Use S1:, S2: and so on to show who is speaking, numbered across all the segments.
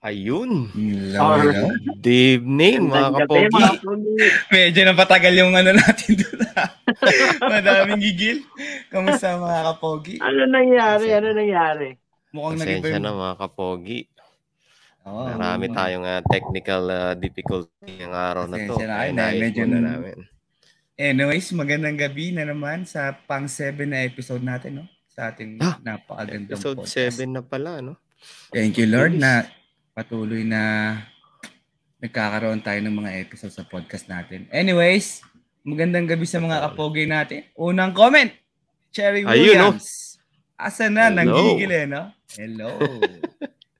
S1: Ayun.
S2: Hello.
S1: Good evening, mga kapogi.
S2: Medyo napatagal yung ano natin doon. Madaming gigil. Kamusta mga kapogi?
S3: Ano nangyari? Ano nangyari?
S2: Mukhang
S1: Pasensya na mga kapogi.
S2: Oo,
S1: Marami
S2: mga-
S1: tayong ah, technical ah, difficulty ng araw na to.
S2: Pasensya na kayo, medyo na-
S1: namin.
S2: Anyways, magandang gabi na naman sa pang 7 na episode natin, no? Sa ating
S1: Ah,
S2: napakagandang
S1: Episode
S2: podcast.
S1: 7 na pala, no?
S2: Thank you, Lord, na patuloy na nagkakaroon tayo ng mga episode sa podcast natin. Anyways, magandang gabi sa mga kapogi natin. Unang comment, Cherry
S1: Ayun, no?
S2: Williams. Asa na?
S1: Hello.
S2: Nanggigil eh, no? Hello.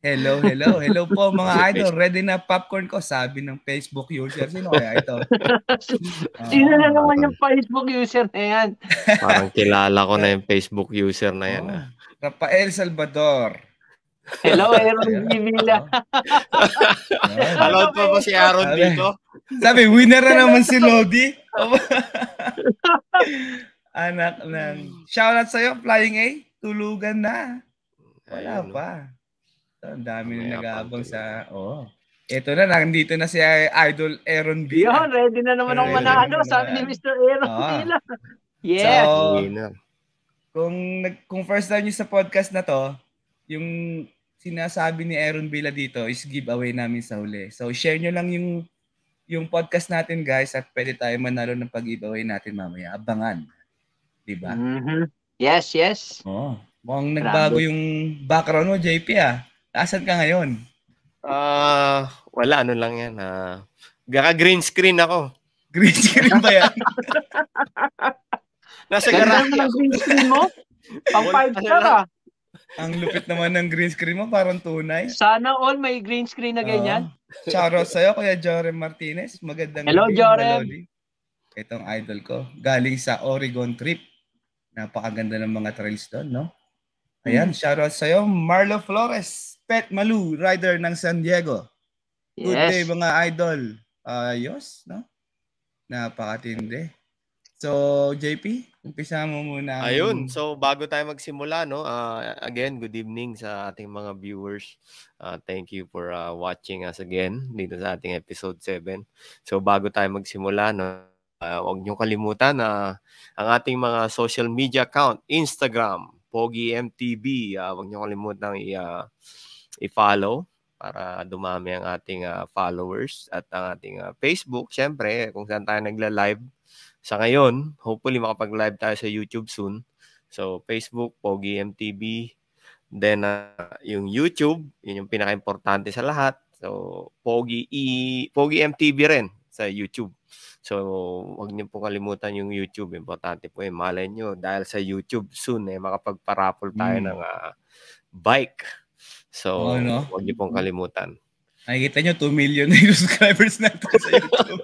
S2: Hello, hello. Hello po mga idol. Ready na popcorn ko, sabi ng Facebook user. Sino kaya ito?
S3: Sino na
S2: Ah,
S3: naman yung Facebook user na yan?
S1: Parang kilala ko na yung Facebook user na yan.
S2: oh,
S1: ah.
S2: Rafael Salvador.
S3: Hello, Aaron Givilla.
S2: Oh.
S1: Allowed pa ba si Aaron
S2: Sabi.
S1: dito?
S2: Sabi, winner na naman si Lodi. Anak ng... Shoutout sa'yo, Flying A. Tulugan na. Wala
S1: Ayun,
S2: pa. So, ang dami na nag-aabang sa... Oh. Ito na, nandito na si Idol Aaron B.
S3: Yun, ready na naman ako manalo, sabi ni. Mr. Aaron
S2: Ah.
S3: Givilla. Yes.
S2: So, kung, nag, kung first time nyo sa podcast na to, yung sinasabi ni Aaron Villa dito is giveaway namin sa huli. So, share nyo lang yung yung podcast natin guys at pwede tayo manalo ng pag-giveaway natin mamaya. Abangan. Diba?
S3: Mhm. Yes, yes.
S2: Oo. Mukhang nagbago yung background mo, JP ah. Asan ka ngayon?
S1: Ah, wala ano lang yan. Ah, gaka green screen ako.
S2: Green screen ba yan?
S1: Nasa
S3: Ganda
S1: garage
S3: ang
S1: ako.
S3: green screen mo. Pang
S1: Wala
S3: 5
S1: na
S3: star ah.
S2: Ang lupit naman ng green screen mo, parang tunay.
S3: Sana all may green screen na ganyan.
S2: Oo. Shoutout sa'yo, Kuya Jorem Martinez. Magandang
S3: Hello,
S2: gabi,
S3: Jorem.
S2: Itong idol ko. Galing sa Oregon trip. Napakaganda ng mga trails doon, no? Ayan, shoutout sa'yo, Marlo Flores. Pet Malu, rider ng San Diego. Good day,
S3: Yes.
S2: mga idol. Ayos, no? Napakatindi. So, JP, umpisa mo muna.
S1: Ayun, so bago tayo magsimula, no, ah, again, good evening sa ating mga viewers. Ah, thank you for ah, watching us again dito sa ating episode 7. So bago tayo magsimula, no, ah, huwag niyo kalimutan na ang ating mga social media account, Instagram, Pogi MTV, ah, huwag niyo kalimutan i, ah, i-follow para dumami ang ating ah, followers at ang ating ah, Facebook, syempre, kung saan tayo nagla-live sa ngayon, hopefully makapag-live tayo sa YouTube soon. So, Facebook, Pogi MTV. Then, uh, yung YouTube, yun yung pinaka-importante sa lahat. So, Pogi, E, Pogi MTV rin sa YouTube. So, wag niyo po kalimutan yung YouTube. Importante po yun. Malay nyo, dahil sa YouTube soon, eh, makapagparapol tayo
S2: Mm.
S1: ng ah, bike. So,
S2: Oo, no?
S1: wag niyo pong kalimutan.
S2: Nakikita nyo, 2 million na yung subscribers natin sa YouTube.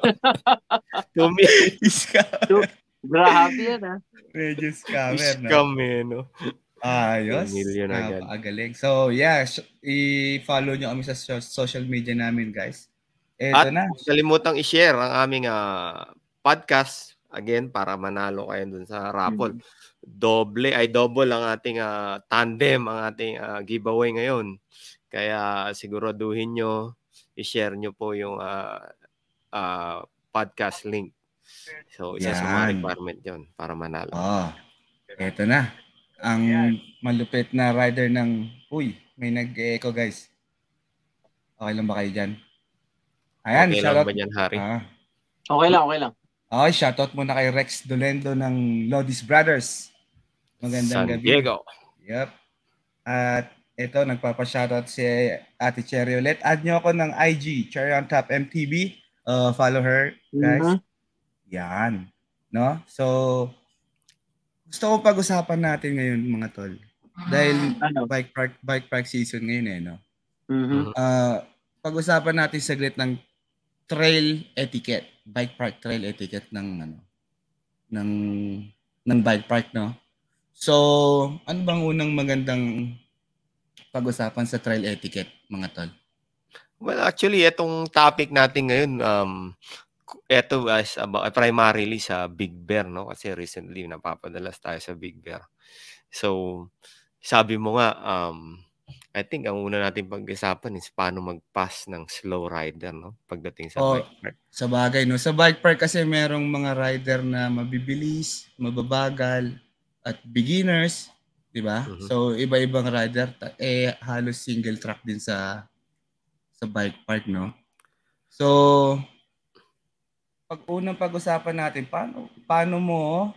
S1: Tumi,
S2: Iska.
S3: Grabe yan ah.
S2: Medyo scammer, no?
S1: scam eh, no?
S2: Ayos.
S1: 2 million agad.
S2: Napakagaling. So, yeah, i-follow nyo kami sa so- social media namin, guys.
S1: At
S2: Eto na.
S1: huwag kalimutang i-share ang aming ah, podcast again para manalo kayo dun sa raffle. Doble ay double ang ating ah, tandem ang ating ah, giveaway ngayon. Kaya siguraduhin nyo i-share nyo po yung ah, ah, podcast link. So isa sa mga
S2: Yan.
S1: requirement 'yon para manalo.
S2: Oh, eto na. Ang malupit na rider ng... Uy, may nag-echo, guys. Okay lang ba kayo dyan? Ayan,
S1: okay lang
S2: shoutout.
S1: ba yan, Harry?
S2: Ah.
S3: Okay lang, okay lang.
S2: Okay, shoutout muna kay Rex Dolendo ng Lodis Brothers. Magandang
S1: San
S2: gabi.
S1: Diego.
S2: Yep. At ito, nagpapa-shoutout si Ate Cherry ulit. Add nyo ako ng IG, Cherry on Top MTV. Uh, follow her, guys.
S3: Mhm.
S2: Yan. No? So, gusto ko pag-usapan natin ngayon, mga tol. Dahil
S3: Ano?
S2: bike park bike park season ngayon eh, no?
S3: Mhm.
S2: Ah, pag-usapan natin saglit ng trail etiquette, bike park trail etiquette ng ano ng ng bike park, no? So, ano bang unang magandang pag-usapan sa trail etiquette, mga tol?
S1: Well, actually, itong topic natin ngayon, um, ito as about, primarily sa Big Bear, no? Kasi recently, napapadalas tayo sa Big Bear. So, sabi mo nga, um, I think ang una natin pag-usapan is paano mag-pass ng slow rider, no? Pagdating sa
S2: Oh,
S1: bike park.
S2: Sa bagay, no? Sa bike park kasi merong mga rider na mabibilis, mababagal, at beginners, di ba?
S1: Mhm.
S2: So, iba-ibang rider, eh, halos single track din sa sa bike park, no? So, pag unang pag-usapan natin, paano, paano mo,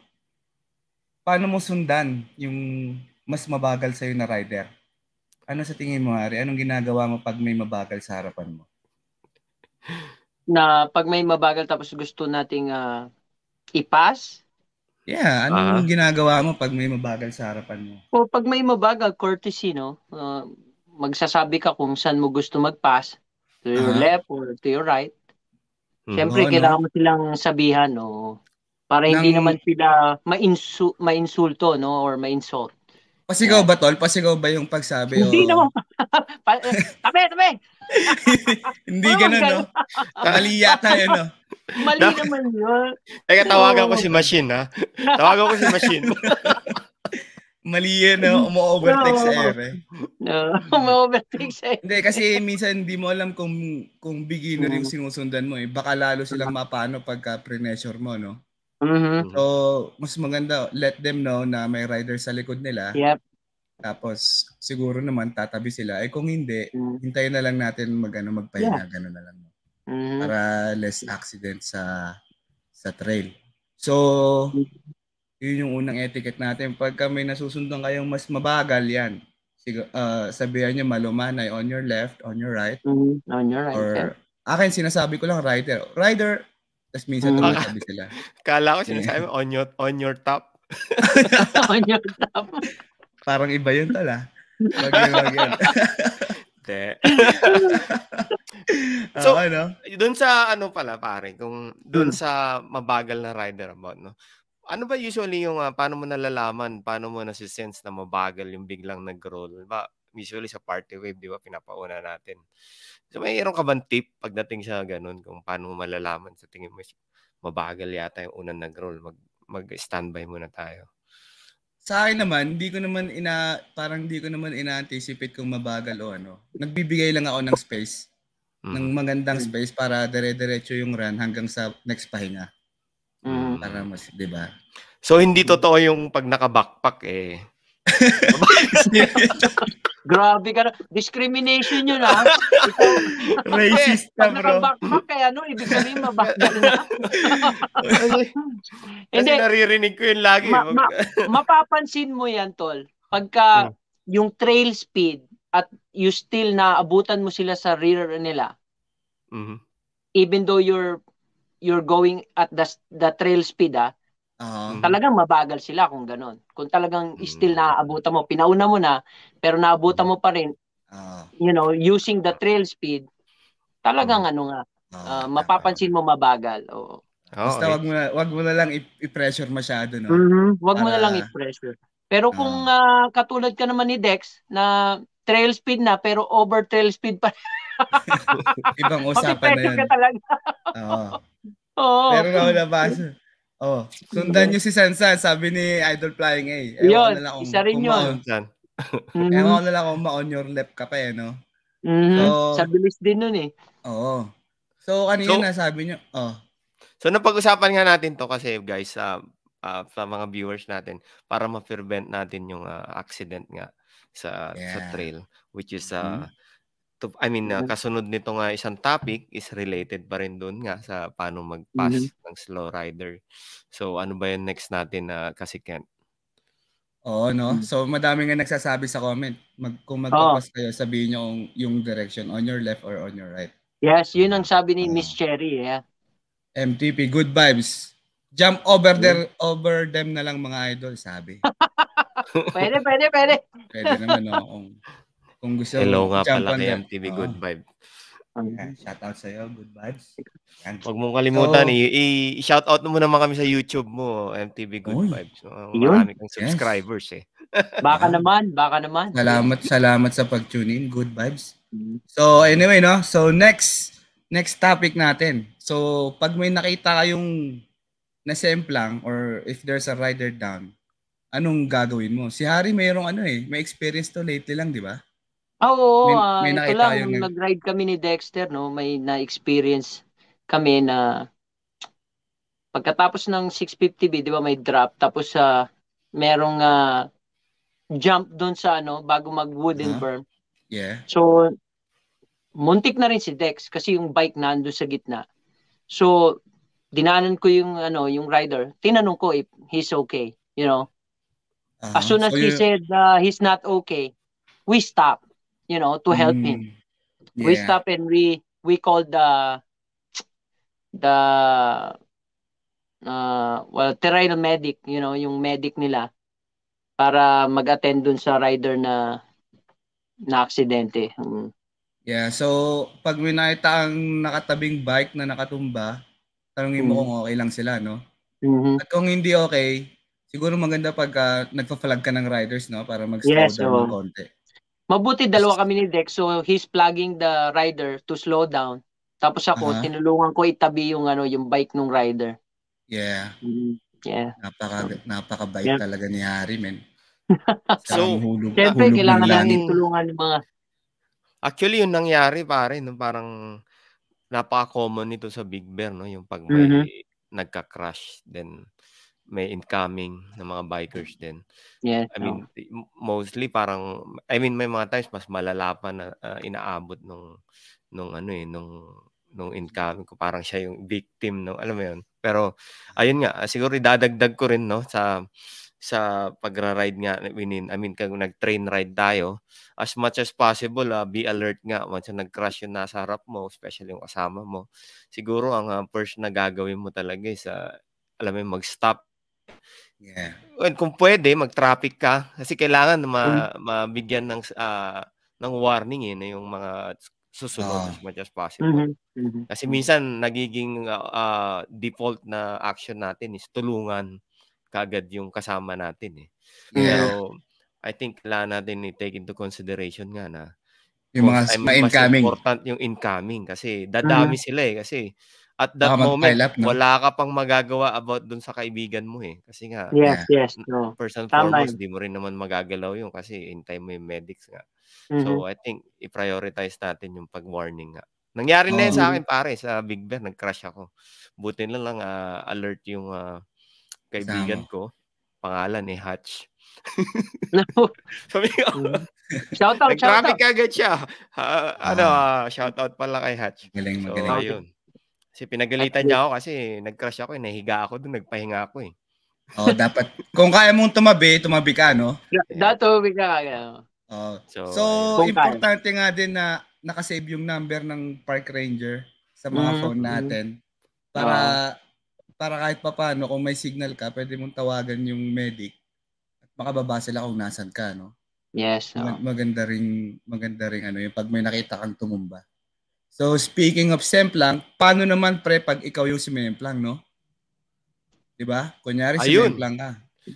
S2: paano mo sundan yung mas mabagal sa'yo na rider? Ano sa tingin mo, Ari? Anong ginagawa mo pag may mabagal sa harapan mo?
S3: Na pag may mabagal tapos gusto nating ah, i-pass,
S2: Yeah, anong ginagawa mo pag may mabagal sa harapan mo?
S3: o pag may mabagal, courtesy, no? Ah, magsasabi ka kung saan mo gusto mag-pass. To your
S2: Ah.
S3: left or to your right.
S1: Mhm.
S3: Siyempre,
S2: Oo, no?
S3: kailangan mo silang sabihan, no? Para hindi
S2: Nang-
S3: naman sila ma-insu- ma-insulto, no? Or ma-insult.
S2: Pasigaw ba, Tol? Pasigaw ba yung pagsabi?
S3: Hindi
S2: o-
S3: naman. Tabi, tabi!
S2: Hindi
S3: Parang
S2: ganun, no? Mali yata yun, no?
S3: Mali
S1: Dapat-
S3: naman yun.
S1: Teka, tawagan ko si Machine, ha? Tawagan ko si Machine.
S2: Mali yun, no? Umo-overtake sa air, eh.
S3: No, ma-overtake siya.
S2: Hindi, kasi minsan hindi mo alam kung kung beginner yung sinusundan mo, eh. Baka lalo silang mapano pagka pre-measure mo, no?
S3: Mhm.
S2: So, mas maganda, let them know na may rider sa likod nila.
S3: Yep.
S2: Tapos, siguro naman tatabi sila. Eh, kung hindi,
S3: Mhm.
S2: hintayin na lang natin mag, ano, magpahinga. Ganun na lang.
S3: Mhm.
S2: para less accident sa sa trail. So, yun yung unang etiquette natin. Pagka may nasusundan kayong mas mabagal, yan. Sigo, uh, sabihan nyo malumanay on your left, on your right,
S3: Mhm. On your right.
S2: or
S3: yeah.
S2: akin sinasabi ko lang rider. Rider, tapos minsan
S3: Mm.
S2: tumatabi sila.
S1: Kala ko sinasabi on your, on your top.
S3: on your top.
S2: Parang iba yun tala. Wag yun, wag yun.
S1: Te.
S2: so,
S1: So,
S2: ano?
S1: Doon sa ano pala pare, kung doon
S3: Hmm.
S1: sa mabagal na rider about, no? Ano ba usually yung ah, paano mo nalalaman, paano mo nasi-sense na mabagal yung biglang nag-roll? Ba, usually sa party wave, di ba, pinapauna natin. So, mayroon ka bang tip pagdating sa ganun kung paano mo malalaman sa tingin mo mabagal yata yung unang nag-roll, mag mag-standby muna tayo.
S2: Sa akin naman, hindi ko naman ina parang hindi ko naman ina-anticipate kung mabagal o ano. Nagbibigay lang ako ng space, ng
S1: Mhm.
S2: magandang space para dire-diretso yung run hanggang sa next pahinga.
S3: Mhm.
S2: Para mas, 'di ba?
S1: So hindi totoo yung pag naka-backpack eh.
S3: Grabe ka na. Discrimination yun ah.
S2: Racist ka,
S3: Pag
S2: bro.
S3: naka-backpack kaya ano, ibig sabihin mabagal na.
S1: Kasi naririnig ko yun lagi.
S3: Ma-
S1: Mag-
S3: mapapansin mo yan, tol. Pagka
S1: Hmm.
S3: yung trail speed at you still naabutan mo sila sa rear nila,
S1: Mhm.
S3: even though you're you're going at the the trail speed ah,
S1: Mm.
S3: talagang mabagal sila kung ganon. Kung talagang still
S1: Mm.
S3: naaabutan mo, pinauna mo na, pero naabutan mo pa rin,
S2: Oo.
S3: you know, using the trail speed, talagang
S1: Mm.
S3: ano nga, ah, mapapansin mo mabagal. Oo.
S2: Basta
S1: Okay.
S2: wag mo na, wag mo na lang i-pressure masyado, no?
S3: Mhm. Wag mo na
S2: Para-
S3: lang i-pressure. Pero kung ah, katulad ka naman ni Dex na trail speed na pero over trail speed pa,
S2: Ibang usapan na yun.
S3: ka talaga.
S2: Oo.
S3: Oo.
S2: Pero na nabasa. Oh, sundan niyo si Sansan, sabi ni Idol Flying A. Ewan ko
S3: Yun,
S2: na lang kung-
S3: isa rin
S2: kung
S3: yun.
S2: ma-on-?
S3: Mhm.
S2: Ewan ko na lang kung ma-on your left ka pa eh, no?
S3: Mhm.
S2: So-
S3: Sa bilis din nun eh.
S2: Oo. So, kanina
S1: So-
S2: nasabi niyo, oh,
S1: So napag-usapan nga natin to kasi guys sa ah, sa mga viewers natin para ma-prevent natin yung ah, accident nga sa sa
S2: Yeah.
S1: trail which is uh, to, I mean ah,
S3: Mhm.
S1: kasunod nito nga isang topic is related pa rin doon nga sa paano mag-pass ng slow rider. So ano ba yung next natin na kasi Kent?
S2: Oo, no?
S3: Mm.
S2: So, madami nga nagsasabi sa comment. Mag, kung magpapas kayo, sabihin nyo yung, yung direction on your left or on your right.
S3: Yes, yun ang sabi ni
S2: Ah.
S3: Miss Cherry. Yeah.
S2: MTP, good vibes. Jump over there, over them na lang mga idol, sabi.
S3: Pwede, pwede, pwede.
S2: Pwede naman, no? Kung, gusto
S1: Hello nga pala kay. MTV
S2: Oo.
S1: Good Vibe.
S2: Yan, shout out sa'yo, good vibes. Yan.
S1: Huwag mong kalimutan
S2: So-
S1: i- i-shout out mo naman kami sa YouTube mo, MTV Good
S2: Uy.
S1: Vibes. So,
S3: Yun.
S1: marami kang
S2: Yes.
S1: subscribers eh.
S3: Baka naman, baka naman.
S2: Salamat, salamat sa pag-tune in. Good vibes.
S3: Mhm.
S2: So anyway, no? So next next topic natin. So pag may nakita kayong nasemplang or if there's a rider down, anong gagawin mo? Si Harry mayroong ano eh, may experience to lately lang, di ba?
S3: Ah, oo,
S2: May-
S3: ah,
S2: may
S3: ito
S2: nakita
S3: lang, nung
S2: nag-
S3: nag-ride kami ni Dexter, no, may na-experience kami na pagkatapos ng 650B, di ba, may drop, tapos sa merong ah, jump doon sa ano, bago mag-wooden
S2: Ah.
S3: berm.
S2: Yeah.
S3: So, muntik na rin si Dex kasi yung bike nando sa gitna. So, dinaanan ko yung ano, yung rider. Tinanong ko if he's okay, you know.
S2: Ah,
S3: As soon as
S2: so
S3: he
S2: yun-
S3: said uh, he's not okay, we stop, you know, to help him.
S2: Mm,
S3: We
S2: yeah.
S3: stop and we we called the the uh, well, terrain medic, you know, yung medic nila para mag-attend dun sa rider na na aksidente. Mm.
S2: Yeah, so pag nakita ang nakatabing bike na nakatumba, tanungin mo
S3: Mm.
S2: kung okay lang sila, no?
S3: Mhm.
S2: At kung hindi okay, siguro maganda pag uh, nagpa-flag ka ng riders, no? Para mag-slow
S3: Yes,
S2: down
S3: oo.
S2: ng konti.
S3: Mabuti dalawa kami ni Dex, so he's plugging the rider to slow down. Tapos ako,
S2: Aha.
S3: tinulungan ko itabi yung ano, yung bike ng rider.
S2: Yeah,
S3: Mhm. Yeah.
S2: napaka napakabait
S3: Yeah.
S2: talaga ni Harry, men.
S1: So,
S2: hulog,
S3: Siyempre,
S2: hulog ng
S3: kailangan natin tulungan ng mga
S1: Actually, yung nangyari pare, no, parang napaka-common nito sa Big Bear, no, yung pag may nagka-crash, then may incoming na mga bikers din.
S3: Yes.
S1: I mean, m- mostly parang, I mean, may mga times mas malala pa na ah, inaabot nung, nung ano eh, nung, nung incoming ko. Parang siya yung victim, no, alam mo yun. Pero, ayun nga, ah, siguro idadagdag ko rin, no, sa, sa pagra-ride nga, I mean, I mean, kung nag-train ride tayo, as much as possible, ah, be alert nga once na nag-crash yung nasa harap mo, especially yung kasama mo. Siguro, ang ah, first na gagawin mo talaga is, ah, alam mo, mag-stop
S2: Yeah.
S1: Well, kung pwede, mag-traffic ka kasi kailangan ma- mabigyan ng ah, ng warning eh na yung mga susunod
S2: Ah.
S1: as much as possible.
S3: Mhm. Mhm.
S1: Kasi minsan nagiging ah, ah, default na action natin is tulungan kagad yung kasama natin eh.
S2: Yeah.
S1: Pero I think kailangan natin i-take into consideration nga na
S2: Yung mga
S1: most time,
S2: ma
S1: mas
S2: incoming.
S1: important yung incoming kasi dadami sila eh kasi at that
S2: Baka
S1: moment
S2: up, no?
S1: wala ka pang magagawa about dun sa kaibigan mo eh kasi nga
S3: Yes, yes. No.
S1: first and
S3: Tama
S1: foremost, di mo rin naman magagalaw yun kasi hintay mo yung medics nga.
S3: Mhm.
S1: So, I think, i-prioritize natin yung pag-warning nga. Nangyari na yun sa akin, pare, sa Big Bear, nag-crash ako. Buti na lang, ah, alert yung ah, kaibigan ko. Pangalan eh, Hatch. Sabi ko,
S3: shout out, shout out.
S1: agad siya. Ah, ano, ah, shoutout pala kay Hatch.
S2: Galing,
S1: So,
S2: magaling.
S1: ayun. Kasi pinagalitan niya ako kasi nag-crash ako, eh, nahiga ako doon, nagpahinga ako eh.
S2: Oh, dapat kung kaya mong tumabi, tumabi ka, no?
S3: Dato, bigla. ano.
S2: Oh.
S1: So,
S2: So,
S3: Kung kaya.
S2: importante nga din na nakasave yung number ng park ranger sa mga
S3: Mhm,
S2: phone natin para para kahit papaano kung may signal ka, pwede mong tawagan yung medic at makababa sila kung nasan ka, no?
S3: Yes. oo.
S2: Mag- Maganda ring maganda ring ano yung pag may nakita kang tumumba. So speaking of semplang, paano naman pre pag ikaw yung sumemplang, no? 'Di ba? Kunyari
S1: Ayun.
S2: sumemplang ka.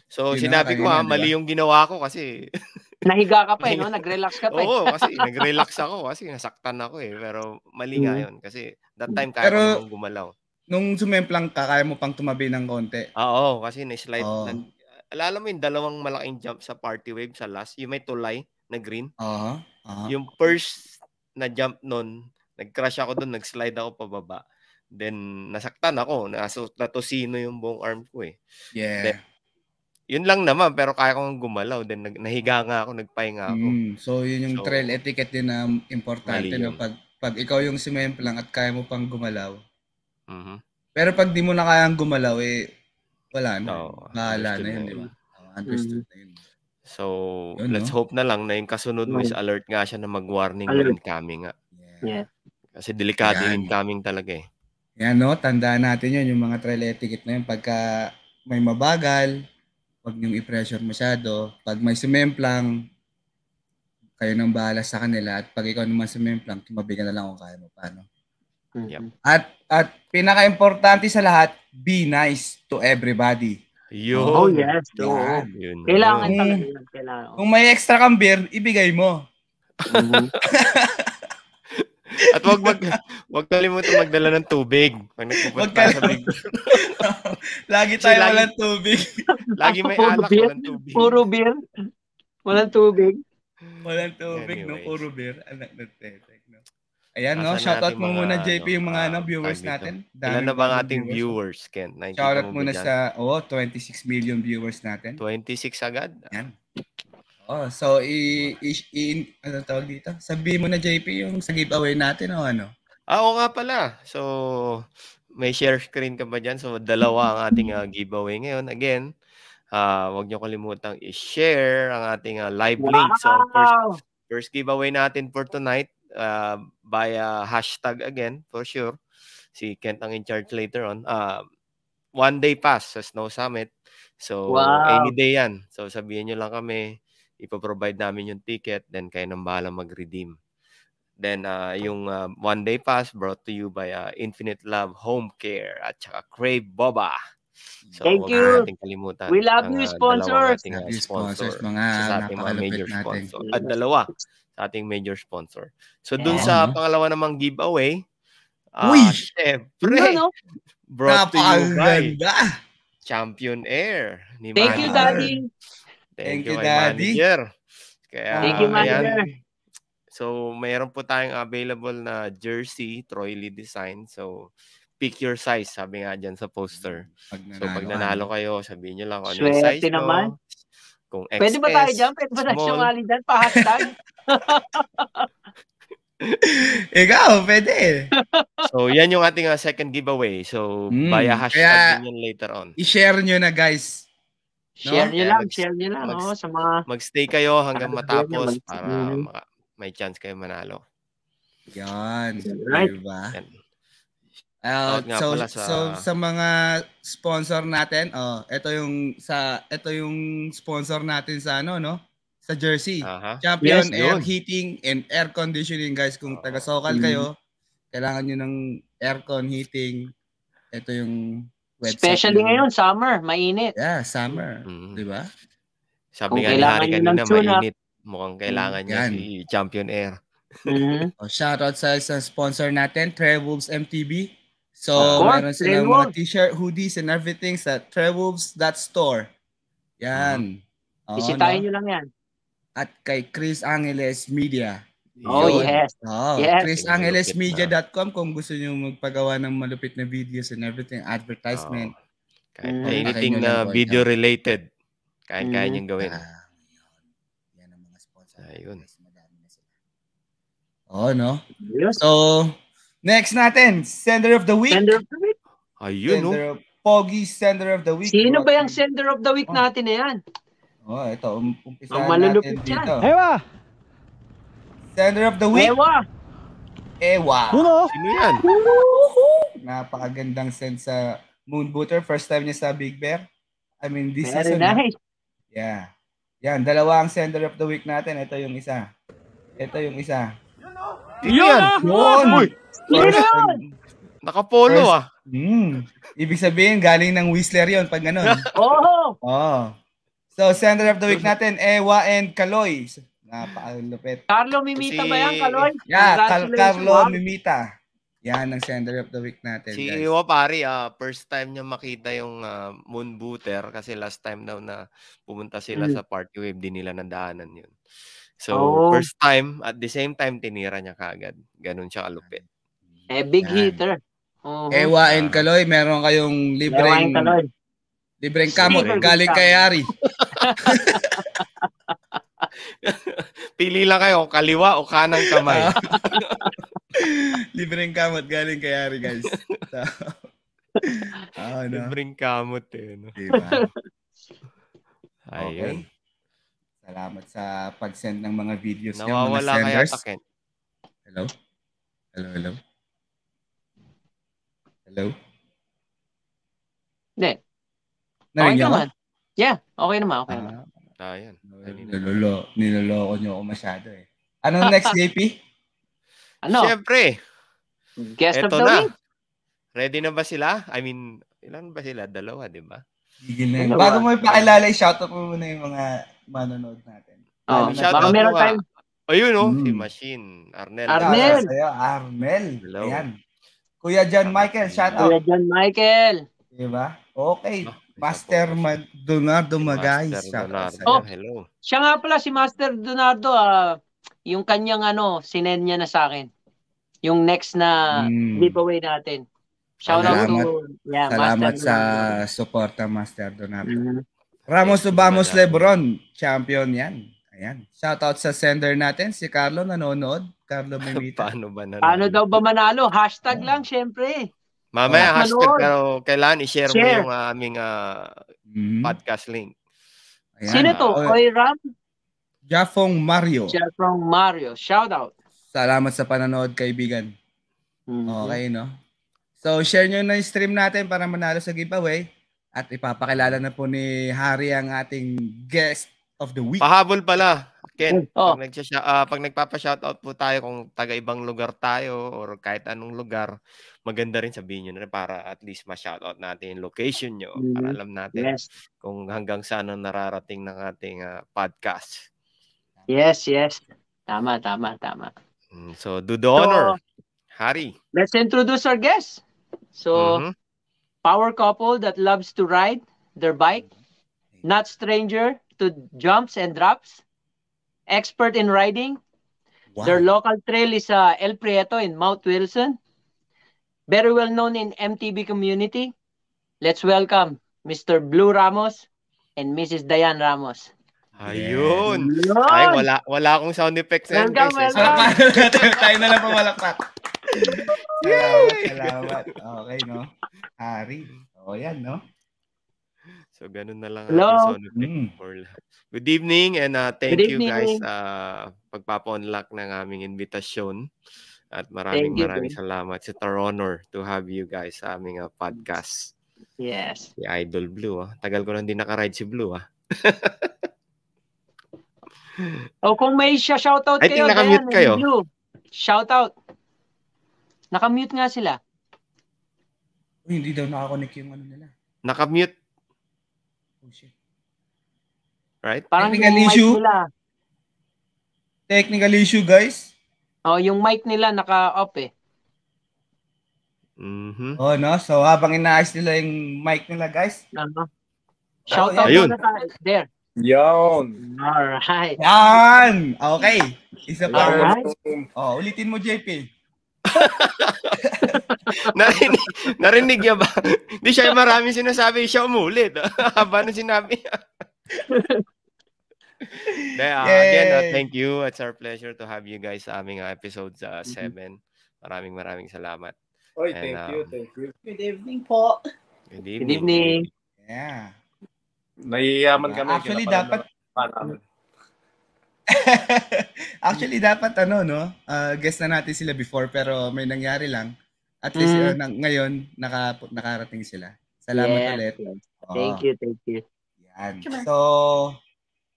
S1: so
S2: Yun
S1: sinabi ko ha,
S2: kanina, di
S1: mali yung ginawa ko kasi
S3: Nahiga ka pa eh, no? Nag-relax ka pa eh.
S1: Oo, kasi nag-relax ako kasi nasaktan ako eh. Pero mali nga
S3: Mhm.
S1: yun kasi that time kaya
S2: Pero-
S1: ko gumalaw.
S2: Nung sumemplang ka, kaya mo pang tumabi ng konti.
S1: Ah, Oo, kasi na-slide.
S2: Oo.
S1: nan- alala mo yung dalawang malaking jump sa party wave sa last? Yung may tulay na green?
S2: Oo. Oo.
S1: Yung first na jump nun, nag-crash ako doon, nag-slide ako pababa. Then, nasaktan ako. Naso, natusino yung buong arm ko eh.
S2: Yeah.
S1: Yun lang naman, pero kaya kong gumalaw. Then, nag, nahiga nga ako, nagpahinga ako.
S2: Mm, so yun yung
S1: So,
S2: trail etiquette din na importante no pag pag ikaw yung sumemplang at kaya mo pang gumalaw.
S1: Mhm.
S2: Pero pag di mo na kayang gumalaw eh wala na.
S1: Oo,
S2: Bahala na yun, di ba? Oh, understood na yun.
S1: So,
S2: Yun,
S1: let's
S2: no?
S1: hope na lang na yung kasunod mo is alert nga siya na mag-warning na
S3: Alert.
S1: incoming nga.
S2: Yeah.
S3: Yeah.
S1: Kasi delikado
S2: Yan.
S1: yung incoming talaga eh.
S2: Yan no, tandaan natin yun, yung mga trail etiquette na yun. Pagka may mabagal, huwag niyong i-pressure masyado. Pag may sumemplang, kayo nang bahala sa kanila. At pag ikaw naman sumemplang, tumabi ka na lang kung kaya mo pa. No?
S3: Mhm.
S1: Yep.
S2: At, at pinaka-importante sa lahat, be nice to everybody.
S1: Yun.
S3: Oh, yes.
S2: Yan.
S3: Oo.
S1: Yun.
S3: Kailangan
S2: Yun.
S3: talaga yun. Kailangan.
S2: Kung may extra kang beer, ibigay mo.
S3: Mhm.
S1: At wag mag wag kalimutan magdala ng tubig pag nagpupunta
S2: ka-
S1: sa big.
S2: Lagi tayo
S1: lagi-
S2: walang tubig.
S1: Lagi may alak,
S3: beer?
S1: walang tubig.
S3: Puro beer. Walang tubig.
S2: Walang tubig, no?
S1: Anyways.
S2: Puro beer. Anak ng tetek, no? Ayan, no?
S1: Asan
S2: Shoutout
S1: natin
S2: mo
S1: mga,
S2: muna, JP, yung mga
S1: ano,
S2: ano, viewers natin.
S1: Ilan na ba ang
S2: daming
S1: ating viewers, Ken?
S2: Shoutout muna
S1: dyan?
S2: sa, oh, 26 million viewers natin.
S1: 26 agad?
S2: Yan. Oh, so i, i, i ano tawag dito? Sabihin mo na JP yung sa giveaway natin o ano?
S1: Ah, oo nga pala. So, may share screen ka ba dyan? So, dalawa ang ating ah, giveaway ngayon. Again, ah wag niyo kalimutang i-share ang ating ah, live link. So, first,
S3: Wow!
S1: first giveaway natin for tonight uh, via hashtag again, for sure. Si Kent ang in charge later on. Uh, one day pass sa Snow Summit. So,
S3: Wow.
S1: any day yan. So, sabihin nyo lang kami, ipoprovide namin yung ticket, then kayo nang bahala mag-redeem. Then, uh, yung uh, one day pass brought to you by uh, Infinite Love Home Care at saka Crave Boba. So,
S3: Thank
S1: wag
S3: you.
S1: nating kalimutan.
S3: We love
S1: ang,
S3: you,
S1: uh,
S3: sponsors.
S1: ating, uh,
S2: Love you,
S1: sponsor.
S2: sponsors, mga
S1: sa ating mga major
S2: natin.
S1: sponsor. At dalawa sa ating major sponsor. So, dun
S3: Yeah.
S1: sa
S2: no?
S1: pangalawa namang giveaway, ah,
S2: Uy!
S1: syempre,
S3: Ano, no?
S1: brought to you by! Champion Air. Ni
S3: Thank you,
S1: Manager.
S3: Daddy.
S1: Thank,
S2: Thank
S1: you,
S2: you,
S1: kay
S2: Daddy.
S1: Manager. Kaya,
S3: Thank you,
S1: ayan.
S3: Manager.
S1: So, mayroon po tayong available na jersey, Troy Lee Design. So, pick your size, sabi nga dyan sa poster.
S2: Pag
S1: So, pag nanalo kayo, sabihin nyo lang kung ano yung size nyo.
S3: naman.
S1: Kung XS,
S3: Pwede ba tayo dyan? Pwede ba tayo
S1: small.
S3: sumali dyan? Pa-hashtag?
S2: Ikaw, pwede.
S1: So, yan yung ating uh, second giveaway. So,
S2: Mm,
S1: via hashtag
S2: kaya-
S1: din yan later on.
S2: I-share nyo na, guys.
S3: Share nyo
S1: Kaya
S3: lang,
S1: mag-
S3: share nyo lang.
S1: mag-
S3: oh, sa mga...
S1: Magstay kayo hanggang matapos
S3: mag-
S1: para
S3: Mhm.
S1: maka- may chance kayo manalo.
S2: Yan.
S3: Right.
S2: Diba?
S1: Yan.
S2: Uh, so,
S1: pala sa-
S2: so sa mga sponsor natin, oh, ito yung sa ito yung sponsor natin sa ano, no? Sa jersey.
S1: Aha.
S2: Champion
S3: Yes,
S2: Air
S1: yun.
S2: Heating and Air Conditioning, guys. Kung
S1: Oo.
S2: taga-Sokal
S3: Mhm.
S2: kayo, kailangan nyo ng aircon heating. Ito yung website.
S3: Especially
S2: nyo.
S3: ngayon, summer, mainit.
S2: Yeah, summer.
S1: Mhm.
S2: Di ba?
S1: Sabi
S3: Kung
S1: nga ni
S3: kailangan
S1: Harry kanina, mainit. Mukhang kailangan niya
S2: Yan.
S1: si Champion Air.
S3: Mhm.
S2: Oh, shoutout sa isang sponsor natin, Trailwolves MTB. So,
S3: course,
S2: meron silang mga t-shirt, hoodies, and everything sa trailwolves.store. Yan. Oo,
S3: Bisitahin
S2: no?
S3: nyo lang yan.
S2: At kay Chris Angeles Media.
S3: Oh,
S1: Yun.
S3: yes.
S2: Oh,
S3: Yes.
S2: ChrisAngelesMedia.com kung gusto nyo magpagawa ng malupit na videos and everything, advertisement.
S1: Kahit
S3: Mm.
S1: anything na video related, kaya-kaya
S3: Mm.
S1: niyang gawin.
S2: Ah, yun. Yan ang mga sponsor.
S1: Ayun.
S2: Oh, no?
S3: Yes.
S2: So, next natin, Sender of the Week.
S3: Sender of the week.
S1: Ayun, no?
S2: Sender of, Pogi Sender of the Week.
S3: Sino ba yung sender of the week
S2: Oh.
S3: natin na yan?
S2: Oh, ito. Um, umpisa
S3: Ang
S2: natin
S3: malulupit
S2: dito.
S3: yan.
S4: Ewa!
S2: Sender of the Week.
S3: Ewa.
S2: Ewa.
S4: Uno!
S1: Sino yan?
S2: Napakagandang send sa Moon Booter. First time niya sa Big Bear. I mean, this
S3: Very
S2: season.
S3: nice.
S2: Yeah. Yan, dalawa ang Sender of the Week natin. Ito yung isa. Ito yung isa.
S1: Sino yan?
S2: Yun! First
S3: Sino
S2: time.
S1: nakapolo
S2: First-
S1: ah.
S2: Hmm. Ibig sabihin, galing ng Whistler yon pag ganun.
S3: Oh,
S2: oh. So, Sender of the Week natin, Ewa and Kaloy. Napakalupit.
S3: Carlo Mimita
S1: Si-
S3: ba yan, Kaloy?
S2: Yeah, Car-
S3: Congratulations,
S2: Carlo
S3: ma'am.
S2: Mimita. Yan ang Sender of the Week natin,
S1: Si
S2: guys.
S1: Iwa pari, ah, first time niya makita yung ah, moon booter kasi last time daw na pumunta sila
S3: Mm.
S1: sa party wave, di nila nadaanan yun. So,
S3: Oh.
S1: first time, at the same time, tinira niya kagad. Ganun siya kalupit.
S3: Eh, big
S2: Yan.
S3: hitter. Uh-huh.
S2: Ewa and Kaloy, meron kayong libreng
S3: Ewa Kaloy.
S2: libreng kamot galing kay Ari.
S1: Pili lang kayo, kaliwa o kanang kamay.
S2: Ah. libreng kamot galing kay Ari, guys. So, oh, no.
S1: Libreng kamot eh. No?
S2: Diba?
S1: Ayun.
S2: Salamat sa pag-send ng mga videos niyo, mga
S1: Nawawala kaya
S2: senders.
S1: takin.
S2: Hello? Hello, hello? Hello?
S3: Hindi.
S2: Narinig
S3: Okay naman. Yeah, okay naman, okay naman.
S2: Ah,
S1: Ayan.
S2: nilolo, niloloko niyo ako masyado eh. Anong next, JP?
S3: Ano?
S1: Siyempre,
S3: Guest of
S1: eto
S3: the
S1: na.
S3: week?
S1: Ready na ba sila? I mean, ilan ba sila? Dalawa, di ba?
S2: Na.
S3: Dalawa.
S2: Bago mo ipakilala, shoutout mo muna yung mga manonood natin.
S3: Oh,
S2: Ano na
S1: shout
S3: baka
S1: out
S3: meron
S1: mo nga.
S3: tayong
S1: Ayun oh, si
S2: Mm.
S1: Machine. Arnel.
S3: Arnel.
S2: Shoutout sa'yo, Arnel.
S1: Hello.
S2: Ayan. Kuya John Michael, shout out.
S3: Kuya John Michael.
S2: Diba? Okay. Master Mag- Donardo Magay.
S1: Master Leonardo.
S3: Oh.
S1: Hello.
S3: Siya nga pala si Master Donardo, ah, yung kanyang ano, sinend niya na sa akin. Yung next na
S2: Mm.
S3: giveaway natin. Shout out
S2: Salamat.
S3: to yeah,
S2: Salamat
S3: Master
S2: sa
S3: Donardo.
S2: suporta, Master Donardo.
S3: Mhm.
S2: Ramos Ubamos
S1: Donardo.
S2: Lebron, champion yan. Ayan. Shoutout sa sender natin, si Carlo nanonood. Carlo Mimita.
S1: Paano ba na?
S3: Paano daw ba manalo? Hashtag
S2: Oh.
S3: lang, syempre.
S1: Mamaya
S3: Oh.
S1: hashtag pero kailangan i-share mo
S3: Share.
S1: yung ah, aming ah,
S2: Mhm.
S1: podcast link.
S2: Ayan.
S3: Sino to?
S2: Oh,
S3: Koy Ram?
S2: Jafong Mario.
S3: From Mario. Shout out.
S2: Salamat sa panonood, kaibigan.
S3: Mhm.
S2: Okay, no? So, share nyo na yung stream natin para manalo sa giveaway. At ipapakilala na po ni Harry ang ating guest of the week.
S1: Pahabol pala. Ken,
S3: Oh.
S1: pag, nagsasya, ah, pag nagpapa-shoutout po tayo kung taga ibang lugar tayo or kahit anong lugar, maganda rin sabihin nyo na rin para at least ma-shoutout natin yung location nyo para
S3: Mhm.
S1: alam natin
S3: Yes.
S1: kung hanggang saan ang nararating ng ating ah, podcast.
S3: Yes, yes. Tama, tama, tama.
S1: Mm, So, do the honor. Harry.
S3: Let's introduce our guest. So,
S1: Mhm.
S3: power couple that loves to ride their bike, not stranger to jumps and drops, expert in riding.
S2: Wow.
S3: Their local trail is uh, El Prieto in Mount Wilson. Very well known in MTB community. Let's welcome Mr. Blue Ramos and Mrs. Diane Ramos.
S1: Ayun.
S3: Yun!
S1: Ay, wala wala akong sound effects
S3: Welcome,
S1: guys. eh.
S3: Welcome.
S2: Tayo na lang pumalakpak. Salamat, salamat. Okay, no? Harry. O, yan, no?
S1: So, ganun na lang
S3: Hello.
S1: ating
S2: Mm.
S1: for Good evening and uh, thank
S3: Good
S1: you guys
S3: evening.
S1: uh, pagpapa-unlock ng aming invitasyon. At maraming
S3: Thank you,
S1: maraming
S3: thank
S1: salamat. It's our honor to have you guys sa aming uh, podcast.
S3: Yes.
S1: Si Idol Blue. Ah. Tagal ko nang di nakaride si Blue. Ah.
S3: O kung may siya shoutout
S1: I
S3: kayo,
S1: think nakamute
S3: Diane,
S1: kayo.
S3: you, Shoutout. Nakamute nga sila.
S2: Uy, hindi daw nakakonect yung ano nila.
S1: Nakamute,
S2: Oh, shit.
S1: right?
S3: Parang
S2: Technical issue?
S3: nila.
S2: Technical issue, guys.
S3: Oh, yung mic nila naka-off eh.
S1: Mhm.
S2: Oh, no? So, habang inaayos nila yung mic nila, guys.
S3: Ano? Shoutout
S1: Ayun.
S3: muna tayo. There.
S4: Yon.
S3: Alright.
S2: Yan! Okay. Isa pa.
S3: Alright.
S2: Oh, ulitin mo, JP.
S1: narinig, narinig niya ba? Hindi siya yung maraming sinasabi, siya umulit. Haba na sinabi niya. De, ah, again,
S2: Yay!
S1: thank you. It's our pleasure to have you guys sa aming ah, episode sa
S3: Mm-hmm.
S1: 7. Maraming maraming salamat.
S4: Oy,
S1: And,
S4: thank you,
S1: um,
S4: thank you.
S5: Good evening po.
S1: Good
S3: Good
S1: evening.
S3: evening.
S2: Yeah.
S4: Nahiyaman kami.
S2: Actually, dapat-
S4: namin.
S2: Actually, dapat ano, no? Uh, guest na natin sila before pero may nangyari lang. At least
S3: Mm.
S2: uh, ngayon, naka, nakarating sila. Salamat
S3: Yes,
S2: ulit. Oo,
S3: Thank you, thank you.
S2: Yan.
S5: Sure.
S2: So,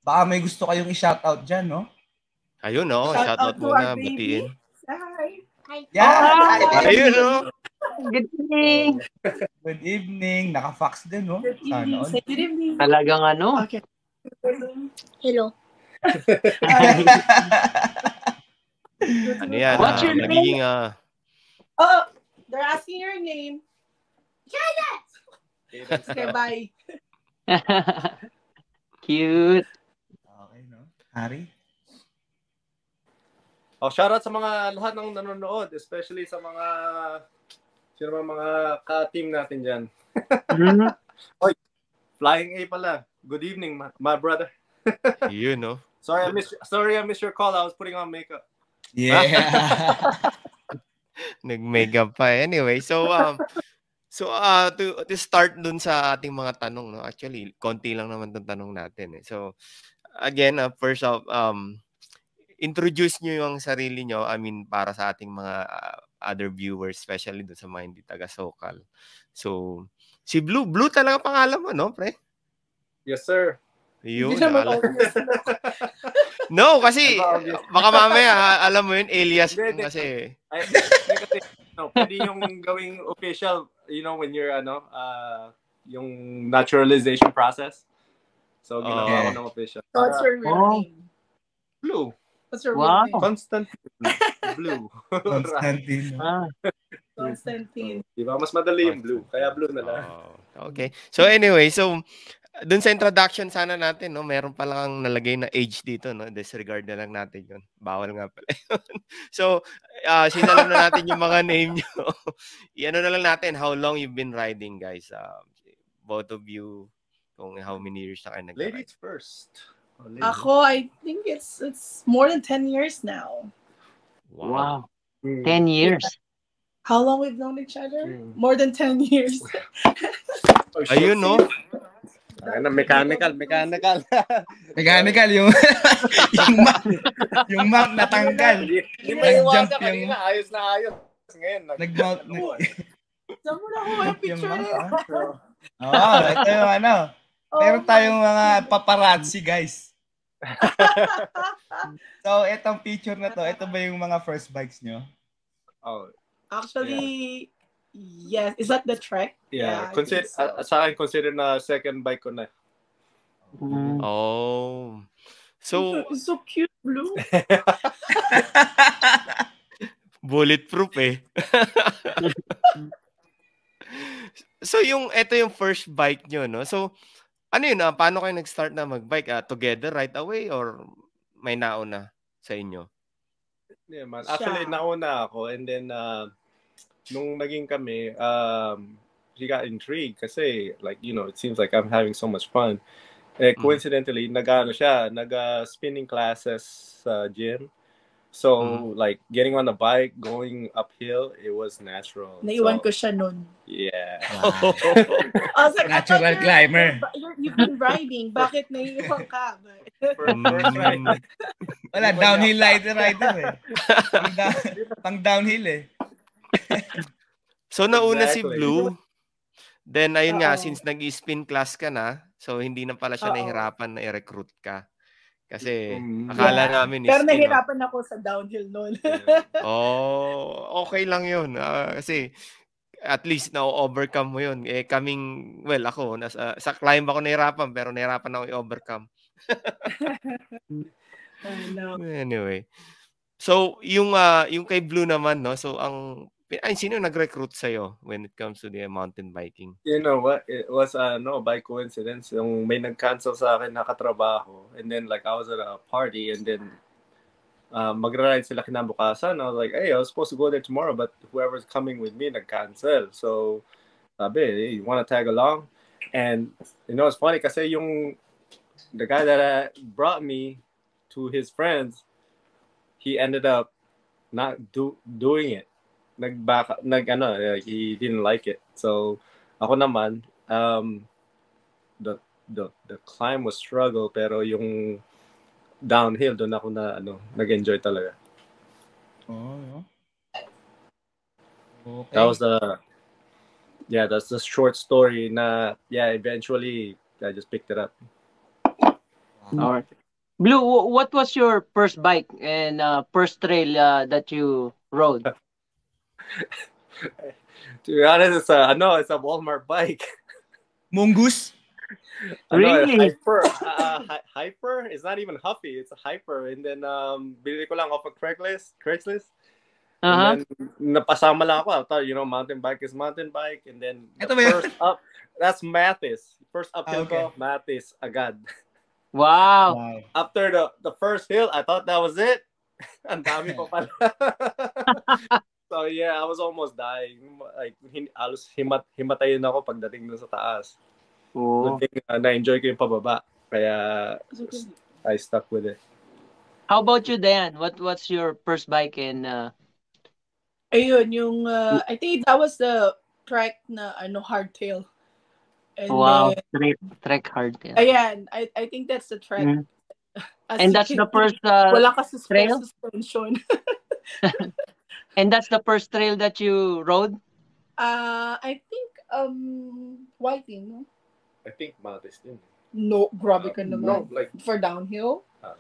S2: baka may gusto kayong i-shoutout dyan, no?
S1: Ayun, no?
S5: Shout
S1: Shout out
S5: out to
S1: muna, batiin.
S5: Hi.
S2: Yan!
S3: Ah!
S2: Ay,
S1: Ayun, no?
S3: Good evening.
S2: Good evening. Naka-fax din, no?
S5: Good evening. good evening.
S3: Talagang ano?
S5: Okay.
S6: Hello.
S1: Ano yan?
S3: What's
S1: ah,
S3: your name?
S1: magiging, ah,
S5: Oh, they're asking your name. Okay, bye.
S3: Cute.
S2: okay, no? Harry?
S4: Oh, shoutout sa mga lahat ng nanonood, especially sa mga sino ba mga ka-team natin diyan.
S3: Hmm?
S4: Flying A pala. Good evening, my, my brother.
S1: Yun, no?
S4: Sorry, I missed sorry I missed your call. I was putting on makeup.
S2: Yeah.
S1: Nag-makeup pa. Anyway, so, um, so, uh, to, to start dun sa ating mga tanong, no? Actually, konti lang naman itong tanong natin, eh. So, again, uh, first off, um, introduce nyo yung sarili nyo, I mean, para sa ating mga uh, other viewers, especially dun sa mga hindi taga-Sokal. So, si Blue, Blue talaga pangalan mo, no, pre?
S4: Yes, sir.
S1: Yun,
S5: Hindi naman obvious.
S1: No, kasi,
S4: Ano obvious?
S1: baka mamaya, ha, alam mo yun, alias
S4: Hindi, hindi.
S1: kasi.
S4: Ay, hindi kasi no, pwede yung gawing official, you know, when you're ano, uh, yung naturalization process. So, ginawa
S2: Oh.
S4: ko ng official.
S5: So what's your real
S3: Oh.
S5: name?
S4: Blue.
S5: What's your
S3: Wow.
S5: real name?
S4: Constant blue.
S2: Constantine.
S3: Ah,
S5: Constantine.
S4: Di ba? Mas madali yung blue. Kaya blue na lang.
S1: Oh, okay. So anyway, so dun sa introduction sana natin, no, meron pa lang nalagay na age dito, no? Disregard na lang natin 'yon. Bawal nga pala yun. so, uh, sinalam na natin yung mga name nyo. Iano na lang natin how long you've been riding, guys. Uh, both of you, kung how many years na kayo nag
S4: Ladies first. Oh, ladies.
S5: Ako, I think it's it's more than 10 years now.
S3: Wow.
S4: Hmm.
S3: 10 years.
S5: How long we've known each other?
S4: Mm.
S5: More than 10 years.
S4: Oh.
S1: Ayun, no?
S4: Na, mechanical, mechanical.
S2: Mechanical yung yung map, yung map natanggal.
S4: Hindi mo iwasan
S2: yung-
S4: kanina. Ayos na ayos. Ngayon, nag-
S2: Nag-mount. Nag,
S5: Saan mo na ako yung picture
S2: Yung
S5: niya?
S2: oh, ito yung ano.
S5: Oh
S2: Meron tayong mga paparazzi, guys. So, itong picture na to, ito ba yung mga first bikes nyo?
S4: oh,
S5: Actually, yes. Is that the Trek?
S4: yeah.
S5: I
S4: Consider,
S5: so.
S4: ah, sa akin, consider na second bike ko na.
S3: Mm.
S1: Oh. So,
S5: It's so cute, blue.
S1: bulletproof eh. so yung ito yung first bike nyo, no? So ano yun, ah, paano kayo nag-start na mag-bike? Ah, together right away or may nauna sa inyo?
S4: Yeah, man.
S5: Siya.
S4: Actually, nauna ako and then uh, nung naging kami, um, she got intrigued kasi like, you know, it seems like I'm having so much fun. Eh,
S1: Mm.
S4: coincidentally, nag-ano siya, nag-spinning classes sa gym. So,
S1: Mm.
S4: like, getting on the bike, going uphill, it was natural.
S5: Naiwan
S4: so,
S5: ko siya nun.
S4: Yeah.
S5: I was like, I thought
S2: Natural
S5: you're-
S2: climber.
S5: you're- You've been riding. Bakit naiiwan ka? But-
S4: First, first ride.
S1: Mm.
S2: Wala, downhill rider rider eh. Pang, down- pang downhill eh.
S1: So nauna si
S4: Exactly.
S1: Blue. Then ayun nga
S5: Oo.
S1: since nag-spin class ka na, so hindi na pala siya
S5: Oo.
S1: nahihirapan na i-recruit ka. Kasi
S4: Mm.
S1: akala
S5: Yeah.
S1: namin is
S5: Pero
S1: you know,
S5: nahirapan ako sa downhill nun.
S1: Oh, okay lang 'yun. Ah, kasi at least na overcome mo 'yun. Eh kaming well ako nasa sa climb ako nahirapan pero nahirapan ako i-overcome.
S5: Ano.
S1: Anyway. So yung ah, yung kay Blue naman no. So ang ay sino nag-recruit sa when it comes to the mountain biking?
S4: You know what? It was uh, no by coincidence. Yung may nag-cancel sa akin na katrabaho. And then like I was at a party and then uh, magra-ride sila kinabukasan. I was like, hey, I was supposed to go there tomorrow but whoever's coming with me nag-cancel. So sabi, hey, you wanna tag along? And you know, it's funny kasi yung the guy that uh, brought me to his friends, he ended up not do doing it. Nagback nag ano, uh, he didn't like it. So ako naman um the the the climb was struggle pero yung downhill doon ako na ano nag-enjoy talaga.
S2: Oh, no? Okay.
S4: That was the yeah, that's the short story na yeah, eventually I just picked it up.
S3: Alright. Blue, what was your first bike and uh, first trail uh, that you rode?
S4: To be honest, it's a ano, it's a Walmart bike.
S2: Mongoose.
S4: Ano,
S3: Really?
S4: hyper. Uh, hy- hyper. It's not even Huffy. It's a hyper. And then um, binili ko lang off of Craigslist. Craigslist.
S3: Uh-huh.
S4: And then napasama lang ako. I thought, you know, mountain bike is mountain bike. And then the
S2: Ito yun?
S4: first up, that's Mathis. First uphill
S2: Ah, okay.
S4: ko, Mathis, agad.
S3: Wow.
S2: Wow.
S4: After the the first hill, I thought that was it. Ang dami pa pala. so yeah, I was almost dying. Like, hin- alos himat himatayin ako pagdating dun sa taas.
S3: Oh.
S4: Thing, uh, na-enjoy ko yung pababa. Kaya I stuck with it.
S3: How about you, Dan? What what's your first bike and uh,
S5: Ayun, yung, uh, I think that was the Trek na, ano, hardtail. And
S3: wow,
S5: then,
S3: trek trek hardtail.
S5: ayan, I, I think that's the Trek.
S3: Mm.
S5: As
S3: And that's
S5: can
S3: the first uh,
S5: Wala ka suspension.
S3: and that's the first trail that you rode?
S5: Uh, I think, um, Whiting, no?
S4: I think Mathis din.
S5: No, grabe ka
S4: Uh,
S5: naman.
S4: no, like,
S5: For downhill?
S4: uh,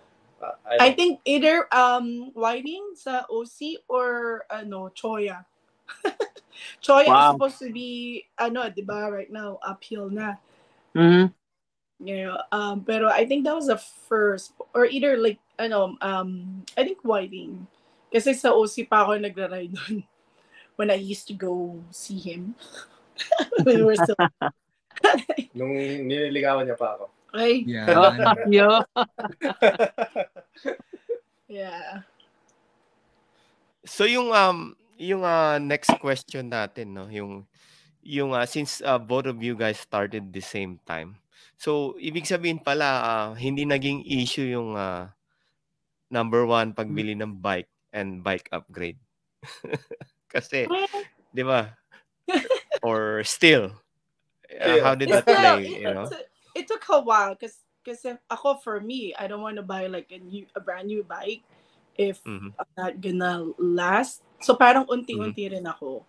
S5: I think either um Whiting sa OC or ano Choya. Choya
S3: Wow.
S5: is supposed to be ano, 'di ba, right now uphill na.
S3: Mm-hmm.
S5: You know, um pero I think that was the first or either like ano um I think Whiting. Kasi sa OC pa ako nagra-ride doon. when I used to go see him. when we were still
S4: Nung nililigawan niya pa ako.
S5: Ay,
S2: Yeah.
S3: Yo.
S5: yeah.
S1: So yung um yung uh, next question natin no, yung yung uh, since uh, both of you guys started the same time. So ibig sabihin pala uh, hindi naging issue yung uh, number one pagbili ng bike and bike upgrade. Kasi 'di ba? Or still uh, how did that play,
S5: still-
S1: you know?
S5: it, it took a while because because ako for me, I don't want to buy like a new a brand new bike if
S1: Mhm.
S5: I'm not gonna last. So parang unti-unti rin ako.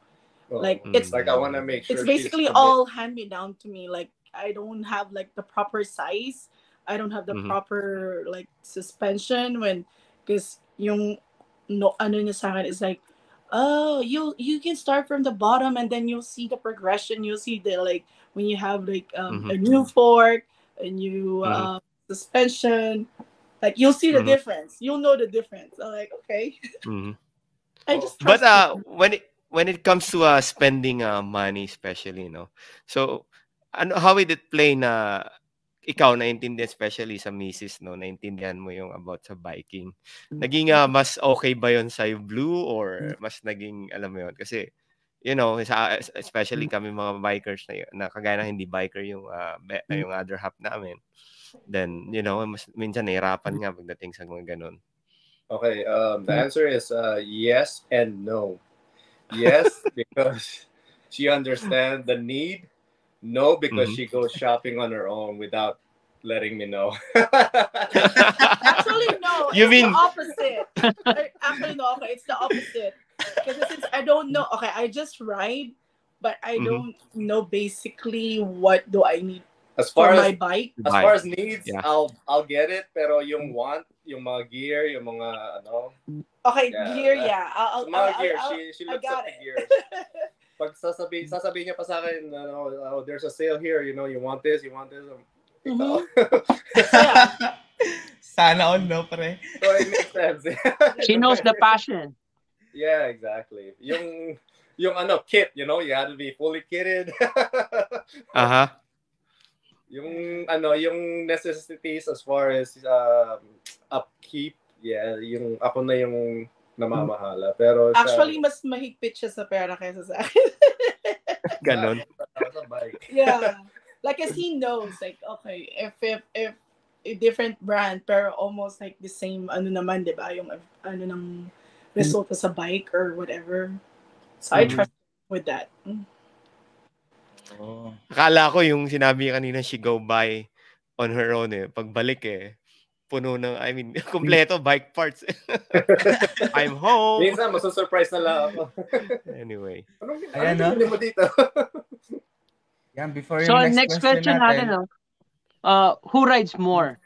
S4: Oo.
S5: Like
S1: Mm.
S5: it's
S4: like I want to make sure
S5: it's basically all hand me down to me. Like I don't have like the proper size. I don't have the
S1: Mhm.
S5: proper like suspension when because yung no ano niya sa akin is like oh you you can start from the bottom and then you'll see the progression you'll see the like when you have like um, a new fork a new
S1: Mhm.
S5: uh, suspension like you'll see the
S1: Mhm.
S5: difference you'll know the difference i'm like okay
S1: Mhm.
S5: i just
S1: But uh
S5: you.
S1: when it when it comes to uh spending uh money especially you know, So and how we did it play na ikaw naintindihan especially sa misis no naintindihan mo yung about sa biking. Naging uh, mas okay ba yon sa blue or mas naging alam mo yon kasi you know sa, especially kami mga bikers na, y- na kagaya na hindi biker yung uh, be- yung other half namin. Then you know mas minsan nahirapan nga pagdating sa mga ganun.
S4: Okay, um, the answer is uh, yes and no. Yes, because she understands the need. No, because
S1: Mhm.
S4: she goes shopping on her own without letting me know.
S5: Actually, no.
S1: You
S5: it's
S1: mean-
S5: the opposite? Actually, no. Okay, it's the opposite. Because since I don't know, okay, I just ride, but I
S1: Mhm.
S5: don't know basically what do I need
S4: as
S5: for
S4: far
S5: my
S4: as
S5: bike.
S4: as far as needs,
S1: Yeah.
S4: I'll I'll get it. Pero yung want, yung mga gear, yung mga ano,
S5: Okay,
S4: Yeah,
S5: gear,
S4: uh,
S5: yeah. I'll,
S4: sa
S5: I'll,
S4: mga
S5: I'll,
S4: gear,
S5: I'll,
S4: she she
S5: I
S4: looks
S5: got
S4: at the
S5: it.
S4: gears. Pag sasabihin, sasabihin niya pa sa akin, ano, oh, there's a sale here, you know, you want this, you want this. Um, ikaw.
S5: yeah.
S2: Sana all, no, pre?
S4: so it makes sense.
S3: She knows the passion.
S4: Yeah, exactly. Yung yung ano kit, you know, you had to be fully kitted.
S1: Aha.
S4: yung ano, yung necessities as far as um, upkeep, yeah, yung ako na yung namamahala. Pero sa,
S5: Actually, mas mahigpit siya sa pera kaysa sa akin.
S1: Ganon.
S4: sa bike.
S5: yeah. Like, as he knows, like, okay, if, if, if, a different brand, pero almost like the same, ano naman, di ba? Yung, ano ng resulta sa bike or whatever. So, I
S3: Mhm.
S5: trust with that. Mm.
S2: Oh.
S1: Akala ko yung sinabi kanina she go buy on her own eh. Pagbalik eh, puno ng, I mean, kompleto bike parts. I'm home.
S4: Minsan, masusurprise na lang ako.
S1: Anyway.
S4: Anong,
S2: Ayan,
S4: anong
S2: no?
S4: mo dito?
S2: Yan, before
S3: So
S2: yung
S3: next, question, natin, no? uh, who rides more?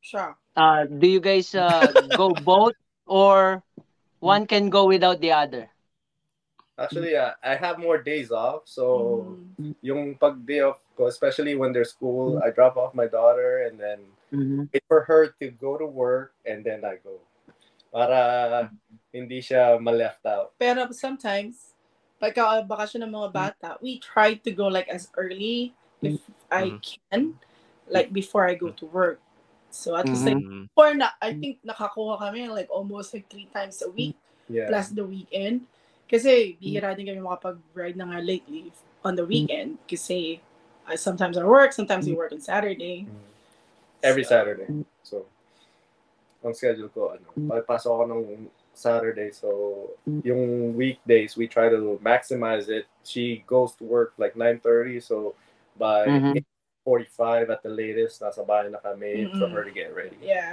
S5: Siya.
S3: Uh, do you guys uh, go both or one can go without the other?
S4: Actually, uh, I have more days off. So,
S5: Mm.
S4: yung pag day off ko, especially when there's school, I drop off my daughter and then
S3: Mhm.
S4: wait for her to go to work and then I go. Para hindi siya ma-left out.
S5: Pero sometimes, pagka bakasyon ng mga bata, we try to go like as early if I
S1: Mhm.
S5: can, like before I go to work. So at least like
S1: Mm.
S5: before na, I think nakakuha kami like almost like three times a week
S4: Yeah.
S5: plus the weekend. Kasi bihira din kami makapag-ride na nga lately on the weekend. Kasi uh, sometimes I work, sometimes we work on Saturday.
S4: Mm. Every Saturday. So, ang schedule ko, ano, pagpasok ako ng Saturday. So, yung weekdays, we try to maximize it. She goes to work like 9.30. So, by
S3: Mhm.
S4: 8.45 at the latest, nasa bahay na kami for
S5: Mm-mm.
S4: her to get ready.
S5: Yeah.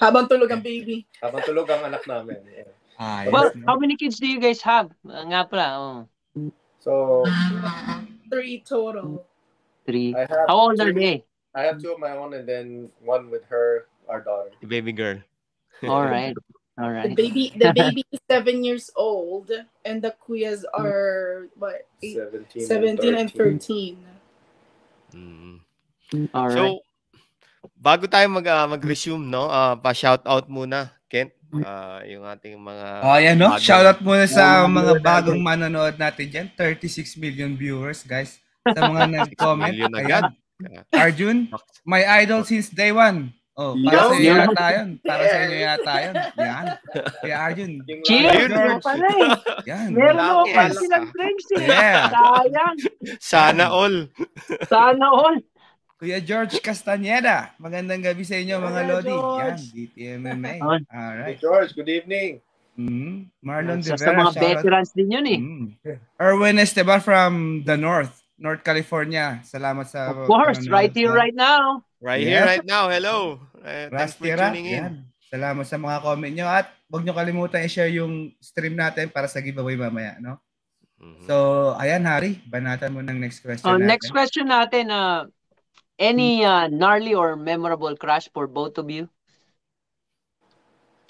S5: Habang tulog ang baby.
S4: Habang tulog ang anak namin. Yeah.
S2: Ah,
S3: Well, how many kids do you guys have? Uh, nga pala, oh,
S4: So,
S5: Three total.
S3: three. How old are they?
S4: I have two of my own and then one with her, our daughter.
S1: The baby girl.
S3: All right. All right.
S5: The baby, the baby is seven years old, and the kuyas are what eight,
S4: 17,
S5: 17 and
S4: 13.
S5: 13.
S1: Mm.
S3: All right.
S1: So, bago tayo mag, ah, mag-resume, no? ah, pa-shoutout muna. Kent, ah, yung ating mga
S2: Oh, ayan no.
S1: bagong-
S2: Shoutout muna sa
S3: Bagong
S2: mga
S3: manonood
S2: bagong manonood natin dyan. 36 million viewers, guys. Sa mga nag-comment.
S1: million agad.
S2: Arjun, my idol since day one. Oh, para sa iyo
S3: yo.
S2: yata yun. Para sa inyo yata yun. Yan. Kaya Arjun.
S3: Cheers!
S2: George.
S3: pala eh.
S2: Yan.
S3: Meron ako
S1: alam.
S3: silang drinks eh.
S2: Yeah.
S3: Sayang.
S1: Sana all.
S3: Sana all.
S2: Kuya George Castaneda. Magandang gabi sa inyo mga Lodi. Yan. DTMMA.
S4: Hey,
S2: Alright.
S4: George, good evening.
S2: Mm. Marlon
S3: Sa,
S2: De
S3: sa mga veterans din yun eh.
S2: Mm. Erwin Esteban from the North, North California. Salamat sa
S3: Of course, right here, right now.
S1: Right
S2: Yeah.
S1: here, right now. Hello. Uh, thanks for tuning in.
S2: Yan. Salamat sa mga comment nyo at huwag nyo kalimutan i-share yung stream natin para sa giveaway mamaya, no?
S1: Mhm.
S2: So, ayan Hari, banatan mo ng next question
S3: Oh,
S2: natin.
S3: next question natin, uh, any uh, gnarly or memorable crash for both of you?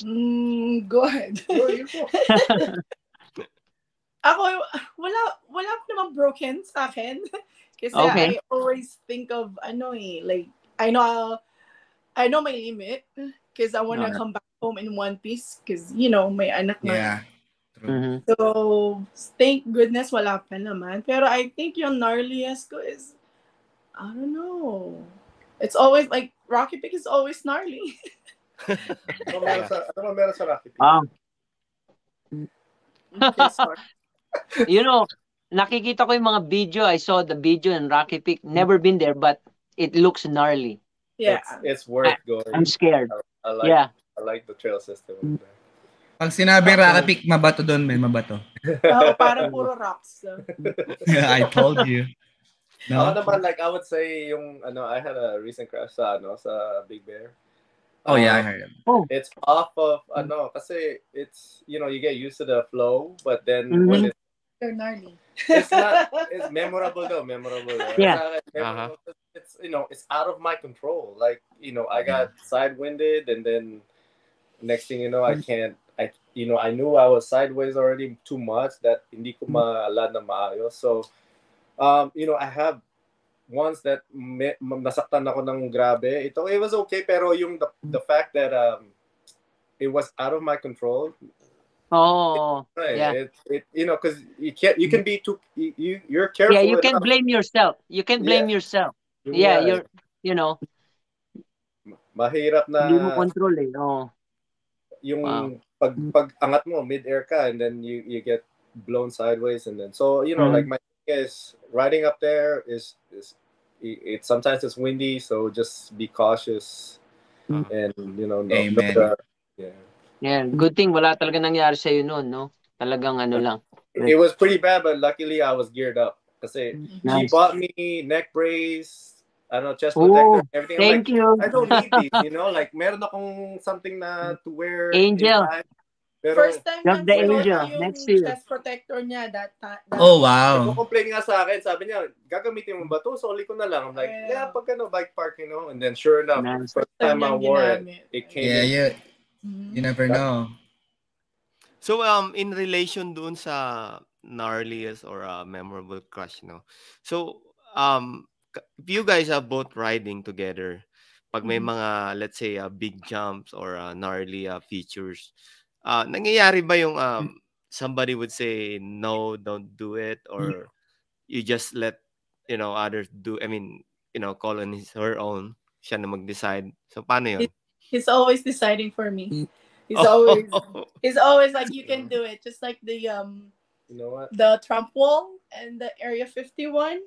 S5: Mm, go ahead.
S4: Go.
S5: Ako, wala, wala naman broken sa akin. Kasi
S3: Okay.
S5: I always think of, ano eh, like, I know, I know my limit. Because I want to
S3: Alright.
S5: come back home in one piece. Because, you know, may anak na.
S2: Yeah. True.
S3: Mhm.
S5: So, thank goodness wala pa naman. Pero I think yung gnarliest ko is, I don't know. It's always, like, Rocky Pick is always gnarly.
S4: Ano meron sa, ano meron sa Rocky Peak?
S3: Um,
S5: Okay, sorry.
S3: You know, nakikita ko yung mga video. I saw the video in Rocky Peak. Never been there, but it looks gnarly.
S5: yeah.
S4: It's, it's worth going.
S3: I'm scared.
S4: I like,
S3: Yeah.
S4: I like the trail system over there.
S2: Pag sinabi Rocky Peak, mabato doon, may mabato.
S5: Oo, parang puro rocks. So.
S2: I told you.
S4: Ako
S2: No?
S4: naman, like, I would say, yung, ano, I had a recent crash sa, ano, sa Big Bear.
S2: Oh yeah, I
S4: Um,
S2: heard him.
S4: It's off of, ano, kasi it's, you know, you get used to the flow, but then
S3: Mhm.
S4: when it's,
S5: They're gnarly.
S4: it's not, it's memorable though, memorable. though.
S3: Yeah.
S4: Sa akin, memorable. It's, you know, it's out of my control. Like, you know, I got sidewinded and then next thing you know, I can't, I, you know, I knew I was sideways already too much that hindi ko maalad na maayos. So, um, you know, I have ones that me, nasaktan ako ng grabe. Ito, it was okay, pero yung the, the fact that um, it was out of my control,
S3: Oh,
S4: right?
S3: Yeah.
S4: It, it, you know, because you can't, you can be too, you, you you're careful.
S3: yeah, you can
S4: enough.
S3: blame yourself. You can blame yourself. Yeah, you're, you know,
S4: mahirap na
S3: hindi mo control eh. Oh.
S4: yung
S3: Wow.
S4: pag pag angat mo mid-air ka and then you you get blown sideways and then so you know
S3: Mhm.
S4: like my thing is riding up there is is it, it sometimes it's windy so just be cautious
S3: Mm.
S4: and you know no,
S2: Amen.
S4: no- yeah
S3: Yeah, good thing wala talaga nangyari sa noon, no? Talagang ano lang.
S4: it was pretty bad but luckily I was geared up kasi
S3: Nice.
S4: she bought me neck brace I don't know chest
S3: Oh,
S4: protector everything I'm like,
S3: Thank you.
S4: I don't need these, you know, like meron akong something na to wear.
S3: Angel.
S4: Pero,
S5: First time niya
S3: the angel.
S5: yung
S3: Next year.
S5: chest protector niya that time.
S2: Oh wow.
S4: Nagko-complain nga sa akin, sabi niya, gagamitin mo ba to? Soli ko na lang. I'm like,
S5: Yeah.
S4: yeah, pag ano, bike park, you know? And then sure enough,
S3: Nice.
S4: first time I wore it, it came
S2: Yeah,
S4: in.
S5: Mhm.
S2: You never know.
S1: So um in relation doon sa gnarliest or uh, memorable crush no. So um if you guys are both riding together pag may
S5: Mhm.
S1: mga let's say uh, big jumps or uh, gnarly uh, features uh, nangyayari ba yung um somebody would say no don't do it or you just let you know others do I mean you know call on his her own siya na mag-decide. So paano yun?
S5: He's always deciding for me. He's
S1: Oh.
S5: always he's always like you can do it just like the um
S4: You know what?
S5: the Trump wall and the Area 51.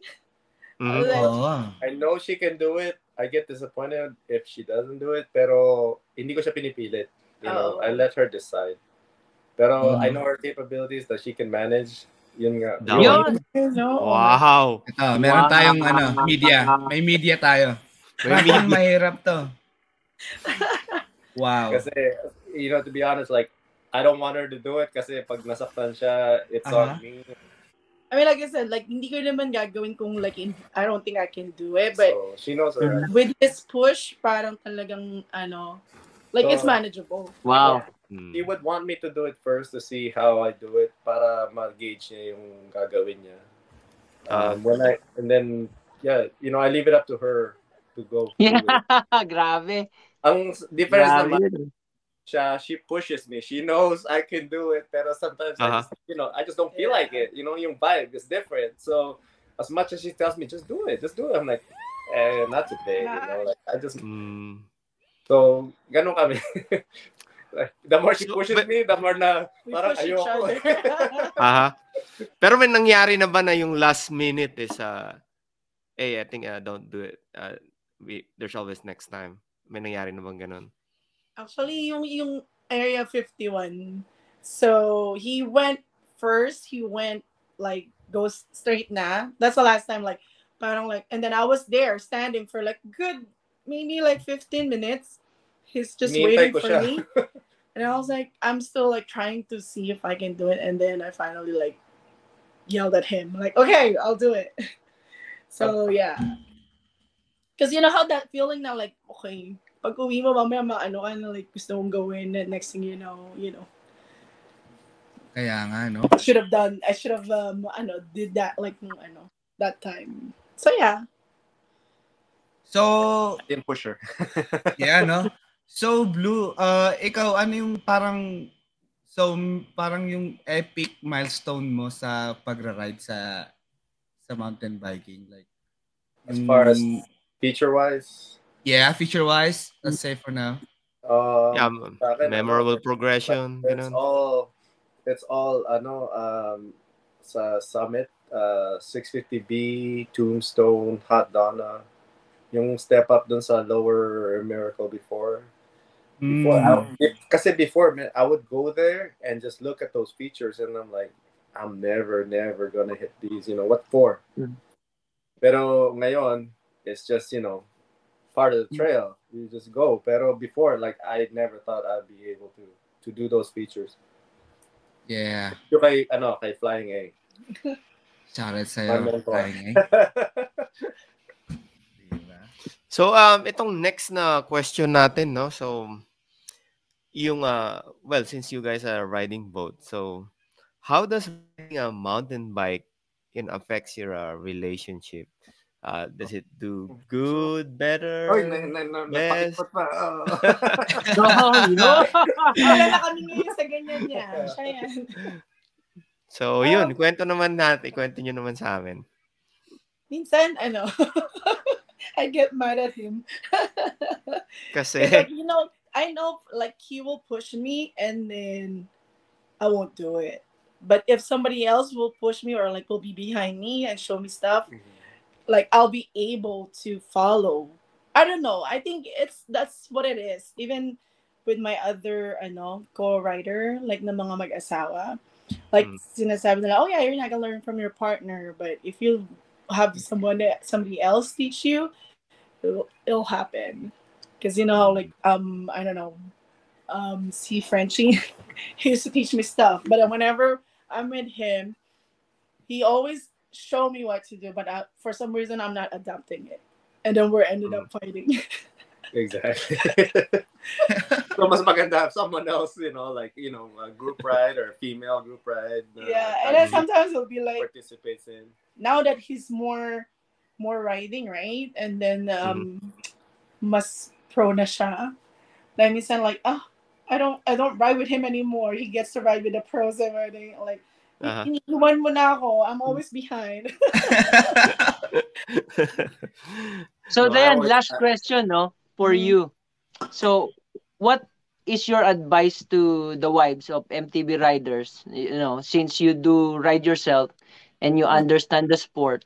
S1: Mhm.
S5: Like,
S2: Oh.
S4: I know she can do it. I get disappointed if she doesn't do it, pero hindi ko siya pinipilit. You know,
S5: Oo.
S4: I let her decide. Pero
S2: Mhm.
S4: I know her capabilities that she can manage. Yun nga.
S1: Daw.
S3: Yun.
S5: No.
S1: Wow.
S2: Ito, meron
S3: Wow.
S2: tayong ano, media. May media tayo.
S1: May
S2: Parang mahirap to. Wow.
S4: Kasi, you know, to be honest, like, I don't want her to do it kasi pag nasaktan siya, it's
S2: Aha.
S4: on me.
S5: I mean, like I said, like hindi ko naman gagawin kung like in, I don't think I can do it, but
S4: so, she knows her. right.
S5: with this push, parang talagang ano, like it's
S4: So-
S5: manageable.
S3: Wow.
S1: Mm.
S4: He would want me to do it first to see how I do it para ma-gauge niya yung gagawin niya.
S1: Ah.
S4: Um, when I, and then, yeah, you know, I leave it up to her to go.
S3: Yeah.
S4: it.
S3: Grabe.
S4: Ang difference
S3: Grabe
S4: naman, siya, she pushes me. She knows I can do it, pero sometimes
S1: Uh-huh.
S4: just, you know, I just don't feel like it. You know, yung vibe is different. So as much as she tells me, just do it, just do it. I'm like, eh, not today. You know, like I just
S1: Mm.
S4: so ganun kami. like, the more she
S1: So,
S4: pushes
S1: but-
S4: me, the more na
S5: We
S4: parang
S5: push each
S4: ayoko.
S5: other.
S1: Aha. Pero may nangyari na ba na yung last minute is uh hey, I think uh, don't do it. Uh, we there's always next time. May nangyari na bang ganun?
S5: Actually, yung yung Area 51. So, he went first. He went like goes straight na. That's the last time like parang like and then I was there standing for like good maybe like 15 minutes. He's just
S4: Hinihintay
S5: waiting for
S4: siya.
S5: me. And I was like I'm still like trying to see if I can do it and then I finally like yelled at him like okay, I'll do it. So, yeah. Cuz you know how that feeling now like okay, pag uwi mo mamaya maano ka na like gusto mong gawin and next thing you know, you know,
S2: Kaya nga, no?
S5: I should have done I should have um ano did that like nung ano that time. So yeah.
S2: So,
S4: Didn't push her.
S2: yeah, no? So, Blue, uh, ikaw, ano yung parang, so, parang yung epic milestone mo sa pagra-ride sa sa mountain biking? Like,
S4: As far as feature wise,
S2: yeah, feature-wise, let's say for now.
S4: um,
S1: yeah,
S4: akin,
S1: memorable
S4: ano,
S1: progression,
S4: It's
S1: ganun.
S4: all it's all ano um sa Summit uh 650B, Tombstone, Hot Donna. Yung step up dun sa lower Miracle before. Before
S2: Mm.
S4: I- if- kasi before man, I would go there and just look at those features and I'm like I'm never never gonna hit these, you know, what for?
S3: Mm.
S4: Pero ngayon it's just, you know, part of the trail. You just go. Pero before like I never thought I'd be able to to do those features.
S2: Yeah.
S4: Yung kay, ano, kay Flying A.
S2: Shoutout
S4: My
S2: sa'yo.
S4: mentor.
S2: Flying, eh.
S1: So um itong next na question natin no. So yung uh well since you guys are riding boat. So how does riding a mountain bike can affects your uh, relationship? Uh does it do good, better?
S4: Oy, na, na, na,
S1: Yes.
S4: napakipot pa. Oh.
S3: No, no.
S5: Wala na kami ngayon sa ganyan niya. Siya yan.
S1: So yun, kwento naman natin, kwento nyo naman sa amin.
S5: Minsan, ano, I get mad at him.
S1: Kasi
S5: Like, you know, I know like he will push me and then I won't do it. But if somebody else will push me or like will be behind me and show me stuff, like I'll be able to follow. I don't know. I think it's that's what it is. Even with my other ano co-writer, like na mga mag-asawa, like
S1: Mm.
S5: sinasabi nila, oh yeah, you're not gonna learn from your partner, but if you have someone that somebody else teach you, it'll, it'll happen. Because you know like um I don't know, um see Frenchie, he used to teach me stuff, but whenever I'm with him, he always show me what to do, but I, for some reason I'm not adapting it, and then we're ended up fighting.
S4: Exactly. so mas maganda someone else, you know, like, you know, a group ride or a female group ride. uh,
S5: yeah, and then sometimes it'll be like
S4: participates in.
S5: now that he's more more riding, right? And then um mas pro na siya. Then minsan like, ah, I don't I don't ride with him anymore. He gets to ride with the pros and everything. Like,
S1: Uh-huh.
S5: iniwan mo na ako. I'm always behind.
S3: So
S4: No, I
S3: then,
S4: always-
S3: last question, no, for
S5: Mhm.
S3: you. So, what is your advice to the wives of MTB riders? You know, since you do ride yourself and you understand the sport,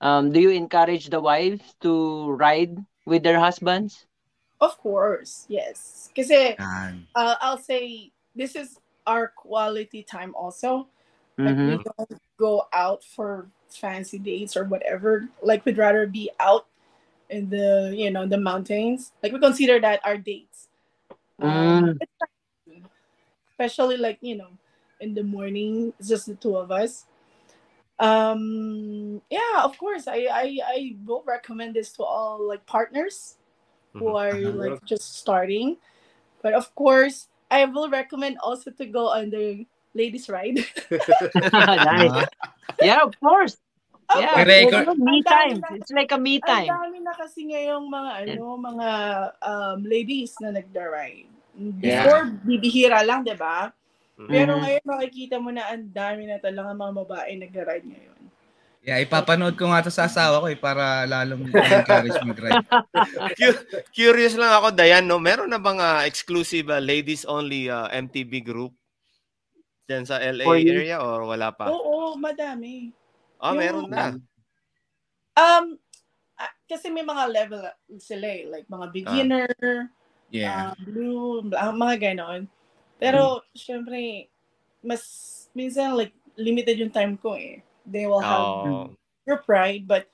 S3: um, do you encourage the wives to ride with their husbands?
S5: of course, yes.
S2: Because
S5: uh, I'll say this is our quality time also. Like
S3: Mhm.
S5: we don't go out for fancy dates or whatever. Like we'd rather be out in the you know the mountains. Like we consider that our dates. Um,
S3: Mm.
S5: it's especially like you know in the morning, it's just the two of us. Um yeah, of course. I I, I will recommend this to all like partners who
S1: Mhm.
S5: are
S2: Uh-huh.
S5: like just starting. But of course, I will recommend also to go on the ladies ride.
S3: nice.
S2: Ah,
S3: Yeah, of course.
S5: Of
S3: Yeah,
S2: record-
S3: a me
S5: Ang
S3: time.
S5: na-
S3: It's like a me
S5: Ang
S3: time.
S5: dami na kasi ngayong mga ano, mga um, ladies na nagda-ride. Before, bibihira lang, di ba? Pero
S3: Mhm.
S5: ngayon makikita mo na ang dami na talaga mga babae nagra-ride ngayon.
S2: Yeah, ipapanood ko nga to sa asawa ko eh, para lalong encourage mag-ride.
S1: Cu- Curious lang ako, Dayan, no? Meron na bang ah, exclusive ah, ladies-only ah, MTB group dyan sa LA
S3: For
S1: area or wala pa?
S5: Oo, madami.
S1: Ah,
S5: yung-
S1: meron na.
S5: Um, ah, kasi may mga level sila eh, like mga beginner,
S2: Yeah.
S5: ah, blue, bla- mga ganon. Pero, syempre, mas, minsan, like, limited yung time ko eh. They will have
S1: Oh.
S5: group ride, but,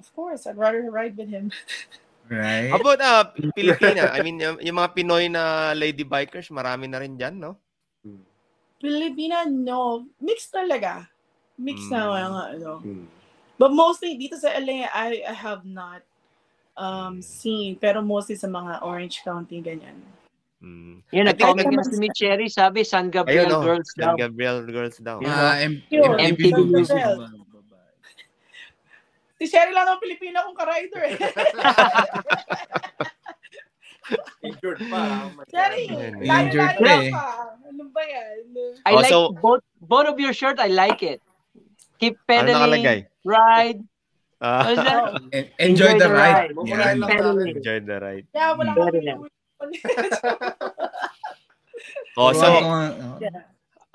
S5: of course, I'd rather ride with him.
S2: Right?
S1: How about ah, Pilipina? I mean, yung, yung mga Pinoy na lady bikers, marami na rin dyan, no?
S5: Pilipina, no. Mix talaga. Mix na
S1: Mm.
S5: mga, ano.
S4: Hmm.
S5: But mostly, dito sa LA, I, I have not um, seen, pero mostly sa mga Orange County, ganyan.
S1: Mm. Think-
S3: nag-comment
S5: think-
S3: si Mitch Cherry, sabi, San Gabriel
S1: Ayun, no?
S3: Girls
S1: San
S3: daw.
S1: Gabriel Girls daw.
S3: Yeah.
S2: Ah, M-
S5: Yun,
S2: MTV
S5: San
S2: music.
S5: Si Sherry lang ang Pilipina kong ka-rider eh.
S4: Injured pa. Oh my God.
S5: Sherry,
S1: Yan,
S2: injured pa eh.
S5: pa. Ano ba yan?
S3: I
S1: Oh,
S3: like
S1: so-
S3: both both of your shirt. I like it. Keep
S1: Ano
S3: pedaling, ride.
S1: Ah,
S3: What's that?
S5: Oh,
S2: En- Enjoy the ride.
S4: ride.
S2: Yeah.
S4: Akin.
S1: enjoy the ride.
S5: yeah, wala
S3: Very
S5: kang
S1: Oh, so,
S2: oh.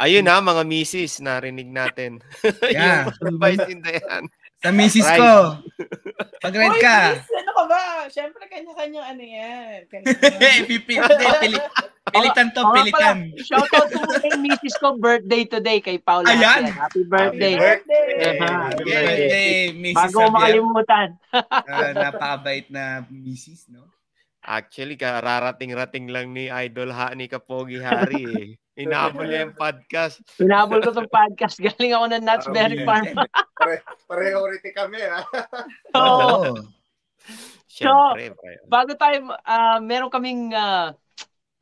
S1: ayun na, mga misis, narinig natin.
S2: Yeah.
S1: yung advice in yan.
S2: Sa misis
S1: Ride.
S2: ko. Pag-ride
S5: Uy,
S2: ka.
S5: ano ka ba? Siyempre, kanya-kanyang ano yan.
S2: Eh,
S5: Kanya-kanyang...
S2: pipi- hindi, pili- Pilitan to, pilitan.
S3: pala, Shoutout to kay Mrs. ko, birthday today kay Paula.
S2: Ayan.
S3: Happy birthday.
S5: Happy birthday!
S2: Happy birthday, Mrs.
S3: Bago makalimutan.
S2: Ah, napakabait na misis, no?
S1: Actually, kararating-rating lang ni Idol Ha ni Kapogi Hari eh. Inabol niya yung podcast.
S3: Pinabol ko tong podcast. Galing ako ng Nuts Berry. Farm.
S4: Pare- priority kami, ha?
S3: Oo.
S2: Oo.
S1: Siyempre. pre.
S3: bago tayo, ah, meron kaming ah,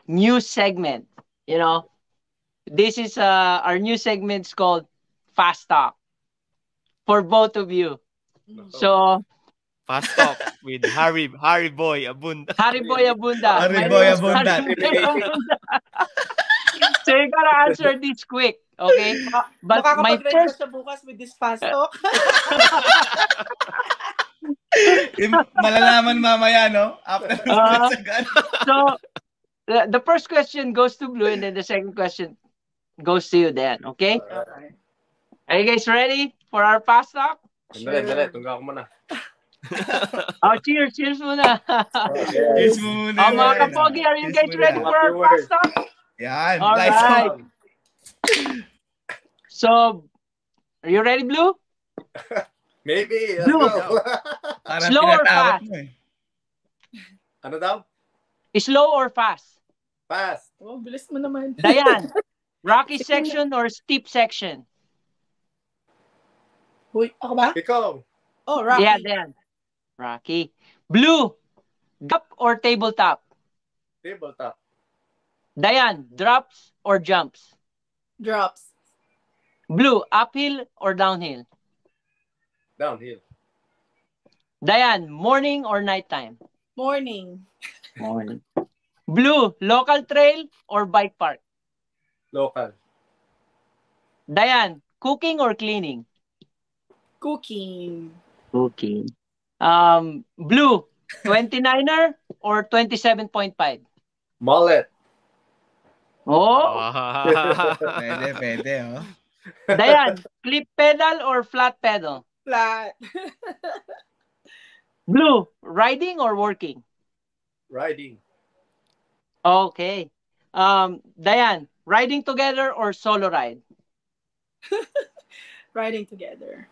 S3: new segment. You know, this is uh, our new segment is called Fast Talk for both of you. So,
S1: Fast Talk with Harry Harry Boy Abunda.
S3: Harry Boy Abunda.
S2: Harry Boy Abunda.
S3: Harry Boy Abunda. so, you gotta answer this quick, okay? But my first,
S5: ka bukas with this fast talk.
S2: Yung malalaman mamaya, no? After
S3: uh,
S2: sa gan.
S3: so, the, the first question goes to Blue and then the second question goes to you then, okay?
S5: okay.
S3: Are you guys ready for our fast talk?
S4: Dali, dali. Tungga ko muna.
S3: Oh, cheers, cheers muna.
S2: Yes mo muna.
S3: oh, mga
S2: yan.
S3: kapogi, are you guys ready for our fast talk?
S2: Yan.
S3: All
S2: lights
S3: right.
S2: on.
S3: So, are you ready, Blue?
S4: Maybe. Let's
S3: Blue.
S4: go.
S2: Parang
S3: Slow or fast?
S2: mo eh.
S4: ano daw?
S3: Slow or fast?
S4: Fast.
S5: Oh, bilis mo naman.
S3: Diane, rocky section or steep section?
S5: Uy, ako ba?
S4: Ikaw.
S5: Oh, Rocky.
S3: Yeah, Diane. Rocky. Blue, gap or tabletop?
S4: Tabletop.
S3: Diane, drops or jumps?
S5: Drops.
S3: Blue, uphill or downhill?
S4: Downhill.
S3: Diane, morning or nighttime?
S5: Morning.
S3: Morning. Blue, local trail or bike park?
S4: Local.
S3: Diane, cooking or cleaning?
S5: Cooking.
S3: Cooking. Um, blue, 29er or 27.5?
S4: Mullet.
S3: Oh,
S2: Pwede, pwede, oh.
S3: Diane, clip pedal or flat pedal?
S5: Flat.
S3: Blue, riding or working?
S4: Riding.
S3: Okay. Um, Diane, riding together or solo ride?
S5: Riding together.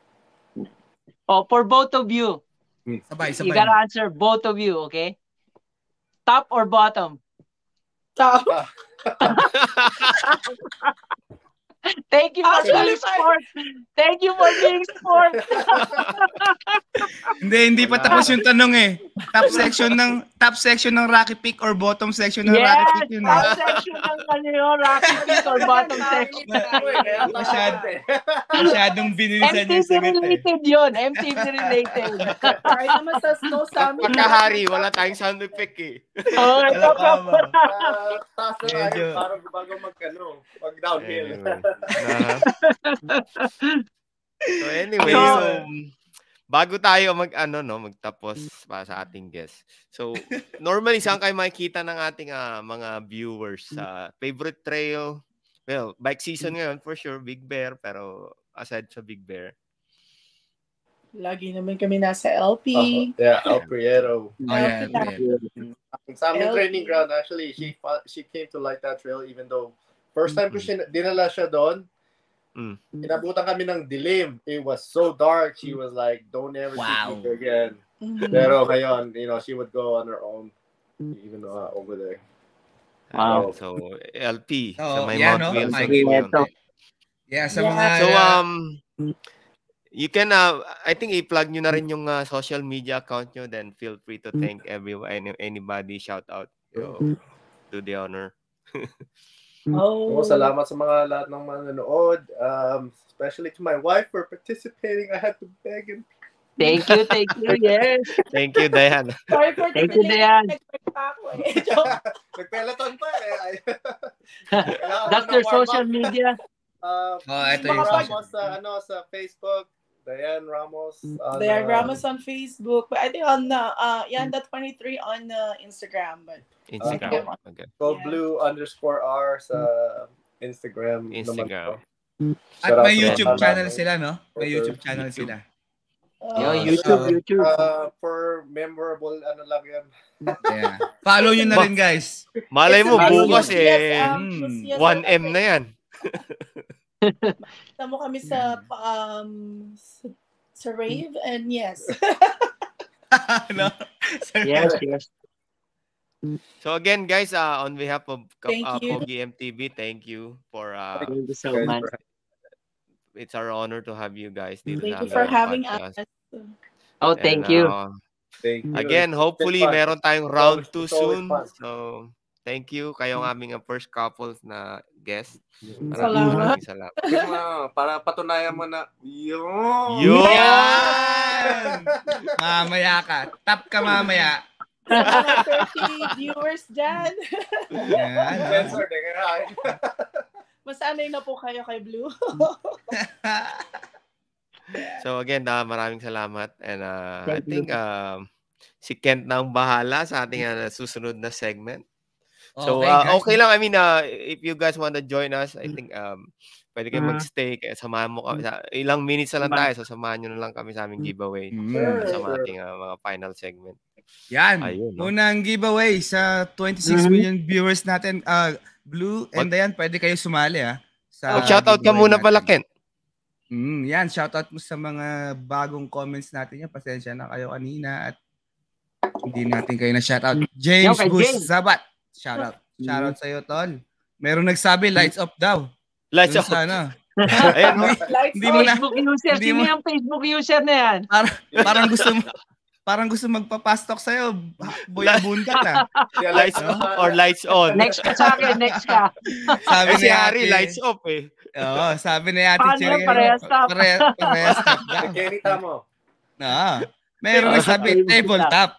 S3: Oh, for both of you,
S2: Sabay,
S3: you gotta answer both of you, okay? Top or bottom?
S5: Top.
S3: Thank you for
S5: Actually,
S3: being sport. Thank you for being sport.
S2: Hindi, hindi pa tapos yung tanong eh. Top section ng top section ng Rocky Pick or bottom section ng
S3: Yes!
S2: Rocky Pick yun
S3: Top
S2: eh.
S3: section ng ano yun, Rocky Pick or bottom section.
S2: Masyad, masyadong binilisan yung
S3: MTV
S2: sagot eh.
S3: related yun. MTV related.
S5: Kahit naman sa snow summit.
S1: Pagkahari, wala tayong sound effect eh.
S3: Oh, ito?
S4: Ah, taas na tayo para bago mag, ano, mag downhill.
S1: Anyway. Uh, so anyway,
S3: So-
S1: so bago tayo mag ano no, magtapos para sa ating guest. So normally saan kayo makikita ng ating ah, mga viewers sa favorite trail? Well, bike season ngayon for sure Big Bear pero aside sa Big Bear.
S5: Lagi naman kami nasa LP.
S4: Uh-huh. Yeah, El Prieto.
S2: Oh, yeah.
S4: Sa aming training ground, actually, she she came to like that trail even though first time ko siya, dinala siya doon,
S1: Mm.
S4: inabutan kami ng dilim. It was so dark. She was like, don't ever
S2: Wow.
S4: see me again.
S5: Mhm.
S4: Pero ngayon, you know, she would go on her own, even uh, over there.
S3: Wow.
S1: Ayun, So LP sa
S2: Oo,
S1: may
S2: yan,
S1: Mount
S2: no?
S1: Wilson.
S2: May-
S1: po yun.
S2: Yeah, sa mga
S1: So um you can uh, I think i-plug nyo na rin yung uh, social media account nyo then feel free to thank everyone anybody shout out yo, do the honor.
S5: Oh.
S4: Oo, salamat sa mga lahat ng mga nanood. Um, especially to my wife for participating. I had to beg and
S3: Thank you, thank you. Yes.
S1: Thank you Diane.
S5: Sorry for the
S3: Thank you. Dayan.
S5: Pa eh. Joke.
S4: Nagpeloton pa eh.
S3: That's their social media.
S4: Uh,
S2: Oh, ito yung
S4: Ramos sa, ano, sa Facebook. Diane Ramos. on,
S5: Diane
S4: uh,
S5: Ramos on Facebook. But I think on the, uh, Yanda 23 on uh, Instagram. But
S1: Instagram. Okay.
S4: Gold
S5: Yeah.
S4: Blue underscore R sa Instagram. naman
S1: Instagram.
S4: po.
S2: At
S4: Shout out
S2: may
S4: to
S2: YouTube
S4: them.
S2: channel sila, no? May
S4: Okay.
S2: YouTube channel sila.
S3: Yo,
S5: uh,
S3: YouTube,
S2: so,
S3: YouTube.
S4: Uh, for memorable, ano lang yan.
S2: Yeah. Follow nyo na rin, guys.
S1: Malay mo
S5: it's a
S1: bukas
S5: Lucius,
S1: eh
S5: um,
S2: Hmm.
S1: 1M na yan.
S5: Kita mo kami sa, um, sa, sa rave and yes.
S2: no?
S3: Yes, yes.
S1: So again guys, uh, on behalf of Kap-
S5: Thank
S1: uh,
S5: you.
S1: Pogi MTV, thank you for uh,
S3: Thank you so much.
S1: it's our honor to have you guys
S5: Thank you for having
S1: podcast.
S5: us.
S3: Oh,
S1: And,
S3: thank you.
S1: uh,
S4: Thank you.
S1: Again, hopefully
S4: It's fun.
S1: meron tayong round 2 soon. So, thank you. Kayo ang aming uh, first couples na guest. Maraming
S5: Salamat.
S1: salamat.
S4: Ah, para patunayan mo na, yun!
S1: Yun!
S2: Yan! mamaya ka. Tap ka mamaya.
S5: Sana 30 viewers dyan.
S2: Yan.
S4: Sensor,
S5: Masanay na po kayo kay Blue.
S1: So again, uh, maraming salamat. And uh, I think um, si Kent na ang bahala sa ating uh, susunod na segment. So
S2: Okay,
S1: uh, okay lang. I mean, uh, if you guys want to join us, I think um, pwede kayo
S3: Mhm.
S1: mag-stay. Kaya samahan mo kami. Sa, ilang minutes na lang tayo. So samahan nyo na lang kami sa aming giveaway.
S2: Mm.
S1: Sa mga ating uh, mga final segment.
S2: Yan.
S1: Ayun, no?
S2: Unang giveaway sa 26
S3: Mhm.
S2: million viewers natin. Uh, Blue and
S1: Mag-
S2: Dayan, pwede kayo sumali ah. Sa
S1: Mag-shoutout ka
S2: giveaway
S1: muna pala. Kent.
S2: Mm, yan, shoutout mo sa mga bagong comments natin yan. Pasensya na kayo kanina at hindi natin kayo na shoutout. James
S3: Yo, kay
S2: Bus
S3: James.
S2: Sabat. Shoutout. Shoutout sa iyo, Tol. Meron nagsabi, lights up daw.
S1: Let's
S2: Dun sa ano.
S1: Ayun, no?
S5: Lights
S2: Hindi mo na-
S3: Facebook user.
S2: hindi
S3: Sino
S2: mo-
S3: yung Facebook user na yan?
S2: Parang gusto mo, parang gusto magpapastok sa'yo. Boy Abundat ah.
S1: lights
S2: No?
S1: off or lights on.
S3: Next ka sa akin, next ka.
S2: Sabi
S1: Eh, si
S2: ni
S1: Harry, lights off eh.
S2: Oo, sabi ni ate
S3: Paano
S2: Cherry.
S3: parehas tap?
S2: Pare, parehas tap daw.
S4: Kenny Tamo.
S2: Ah, meron nagsabi,
S3: table
S2: table
S3: top.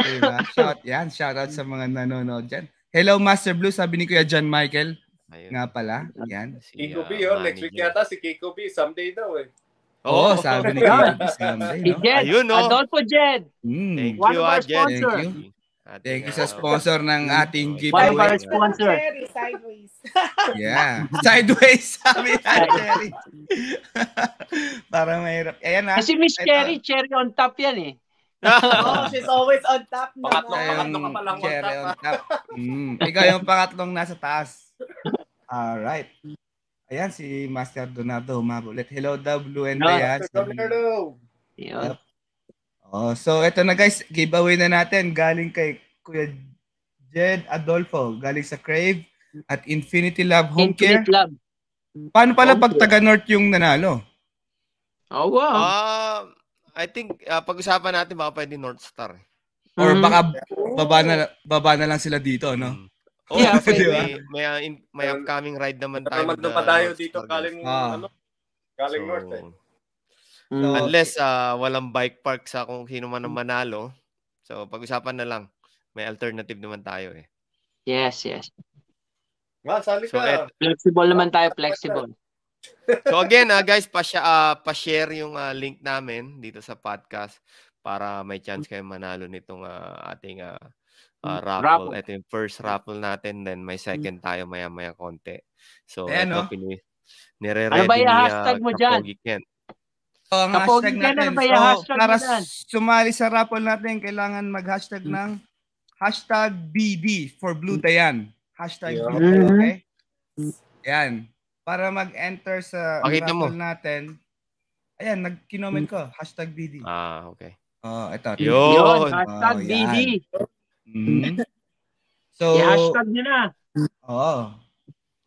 S2: Diba? Shout, yan, shout out sa mga nanonood dyan. Hello, Master Blue, sabi ni Kuya John Michael.
S1: Ayun.
S2: Nga pala, yan.
S1: Si,
S4: Kiko
S1: uh,
S4: B, oh, next week yata si Kiko B, someday daw eh.
S2: Oo,
S1: Oh,
S2: sabi ni Kuya Someday,
S3: Si
S2: no?
S3: Jed.
S1: Ayun, no?
S3: Adolfo Jed.
S2: Mm.
S1: Thank
S3: One
S1: you, ah, Jen.
S3: sponsor.
S2: Thank you.
S1: Ating,
S2: Thank you sa
S1: uh,
S2: sponsor ng ating
S3: One of
S2: giveaway.
S3: our sponsor.
S5: Cherry, sideways.
S2: Yeah. Sideways, sabi ni Cherry. Para mahirap. Ayan na.
S3: Kasi Miss. Cherry, cherry on top yan eh.
S5: Oh, she's always on top naman.
S2: Ikaw
S4: pangatlo ka
S2: yung
S4: pa lang, one
S2: cherry on top. Mm. Ikaw yung pangatlong nasa taas. Alright. Ayan, si Master Donato humabulit. Hello, W and
S3: No.
S2: Dayan.
S3: Yun.
S2: Oh, so ito na guys, giveaway na natin galing kay Kuya Jed Adolfo, galing sa Crave at Infinity Love Home Care.
S3: Infinite love.
S2: Paano pala
S3: Home
S2: pag
S3: care.
S2: taga North yung nanalo?
S3: Oh, wow.
S1: Ah, I think uh, pag-usapan natin baka pwede North Star. eh.
S2: Or
S3: Mhm.
S2: baka baba na, baba na lang sila dito, no?
S1: Mm. Oh,
S3: Yeah,
S1: kasi
S2: pwede.
S1: may, may, uh, in- may upcoming ride naman tayo.
S4: Naman
S1: the
S4: pa tayo dito galing,
S2: Ah.
S4: ano, galing
S1: So,
S4: north eh.
S2: So,
S1: Unless ah, walang bike park sa kung sino man ang manalo. So pag-usapan na lang. May alternative naman tayo eh.
S3: Yes, yes.
S4: Ma, sali
S1: So,
S4: ka.
S1: et-
S3: Flexible naman tayo, flexible.
S1: So again, ah, guys, pa pa-share yung ah, link namin dito sa podcast para may chance kayo manalo nitong ah, ating ah, ah,
S3: Mm,
S1: raffle.
S3: raffle.
S1: Ito yung first raffle natin, then may second tayo maya-maya konti. So
S2: Ayan,
S1: ito
S2: no?
S1: pini nire-ready
S3: Ano ba yung
S1: ah,
S3: hashtag mo dyan?
S1: Kapogi Kent.
S2: So, ang hashtag
S3: ganun
S2: natin.
S3: ba yung
S2: So,
S3: hashtag
S2: para
S3: dyan?
S2: sumali sa raffle natin, kailangan mag-hashtag
S3: Hmm.
S2: ng hashtag BD for Blue Dayan. Hashtag
S4: Yeah.
S2: BD, okay? Yan. Para mag-enter sa
S1: Pakita mo.
S2: raffle natin, ayan, nag-kinoment ko, hashtag BD.
S1: Ah, okay.
S2: Oh, ito.
S1: Yun.
S3: Yun, hashtag
S2: Oh,
S3: BD.
S2: Mhm. So,
S3: I-hashtag nyo na.
S2: oh.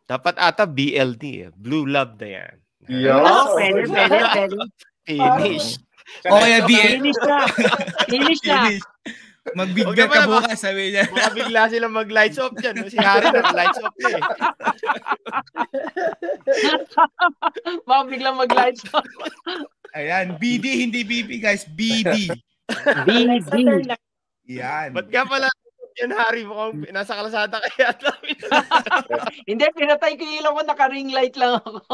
S1: Dapat ata BLD, eh. Blue Love na yan.
S4: Yeah.
S3: Oh, pwede, pwede, pwede.
S1: Finish.
S2: O kaya BL.
S3: Finish na. Finish na.
S2: Finish. Bet ka bukas, sabi niya.
S1: Baka bigla sila mag-lights off dyan. no? Si Harry naka-lights off na eh.
S3: Baka biglang mag-lights up.
S2: Ayan, BD, hindi BB, guys. BD.
S3: BD.
S2: Yan.
S1: Ba't nga pala yan, Harry? Mukhang nasa kalasada kaya namin.
S3: Hindi, pinatay ko yung ilaw ko, naka-ring light lang ako.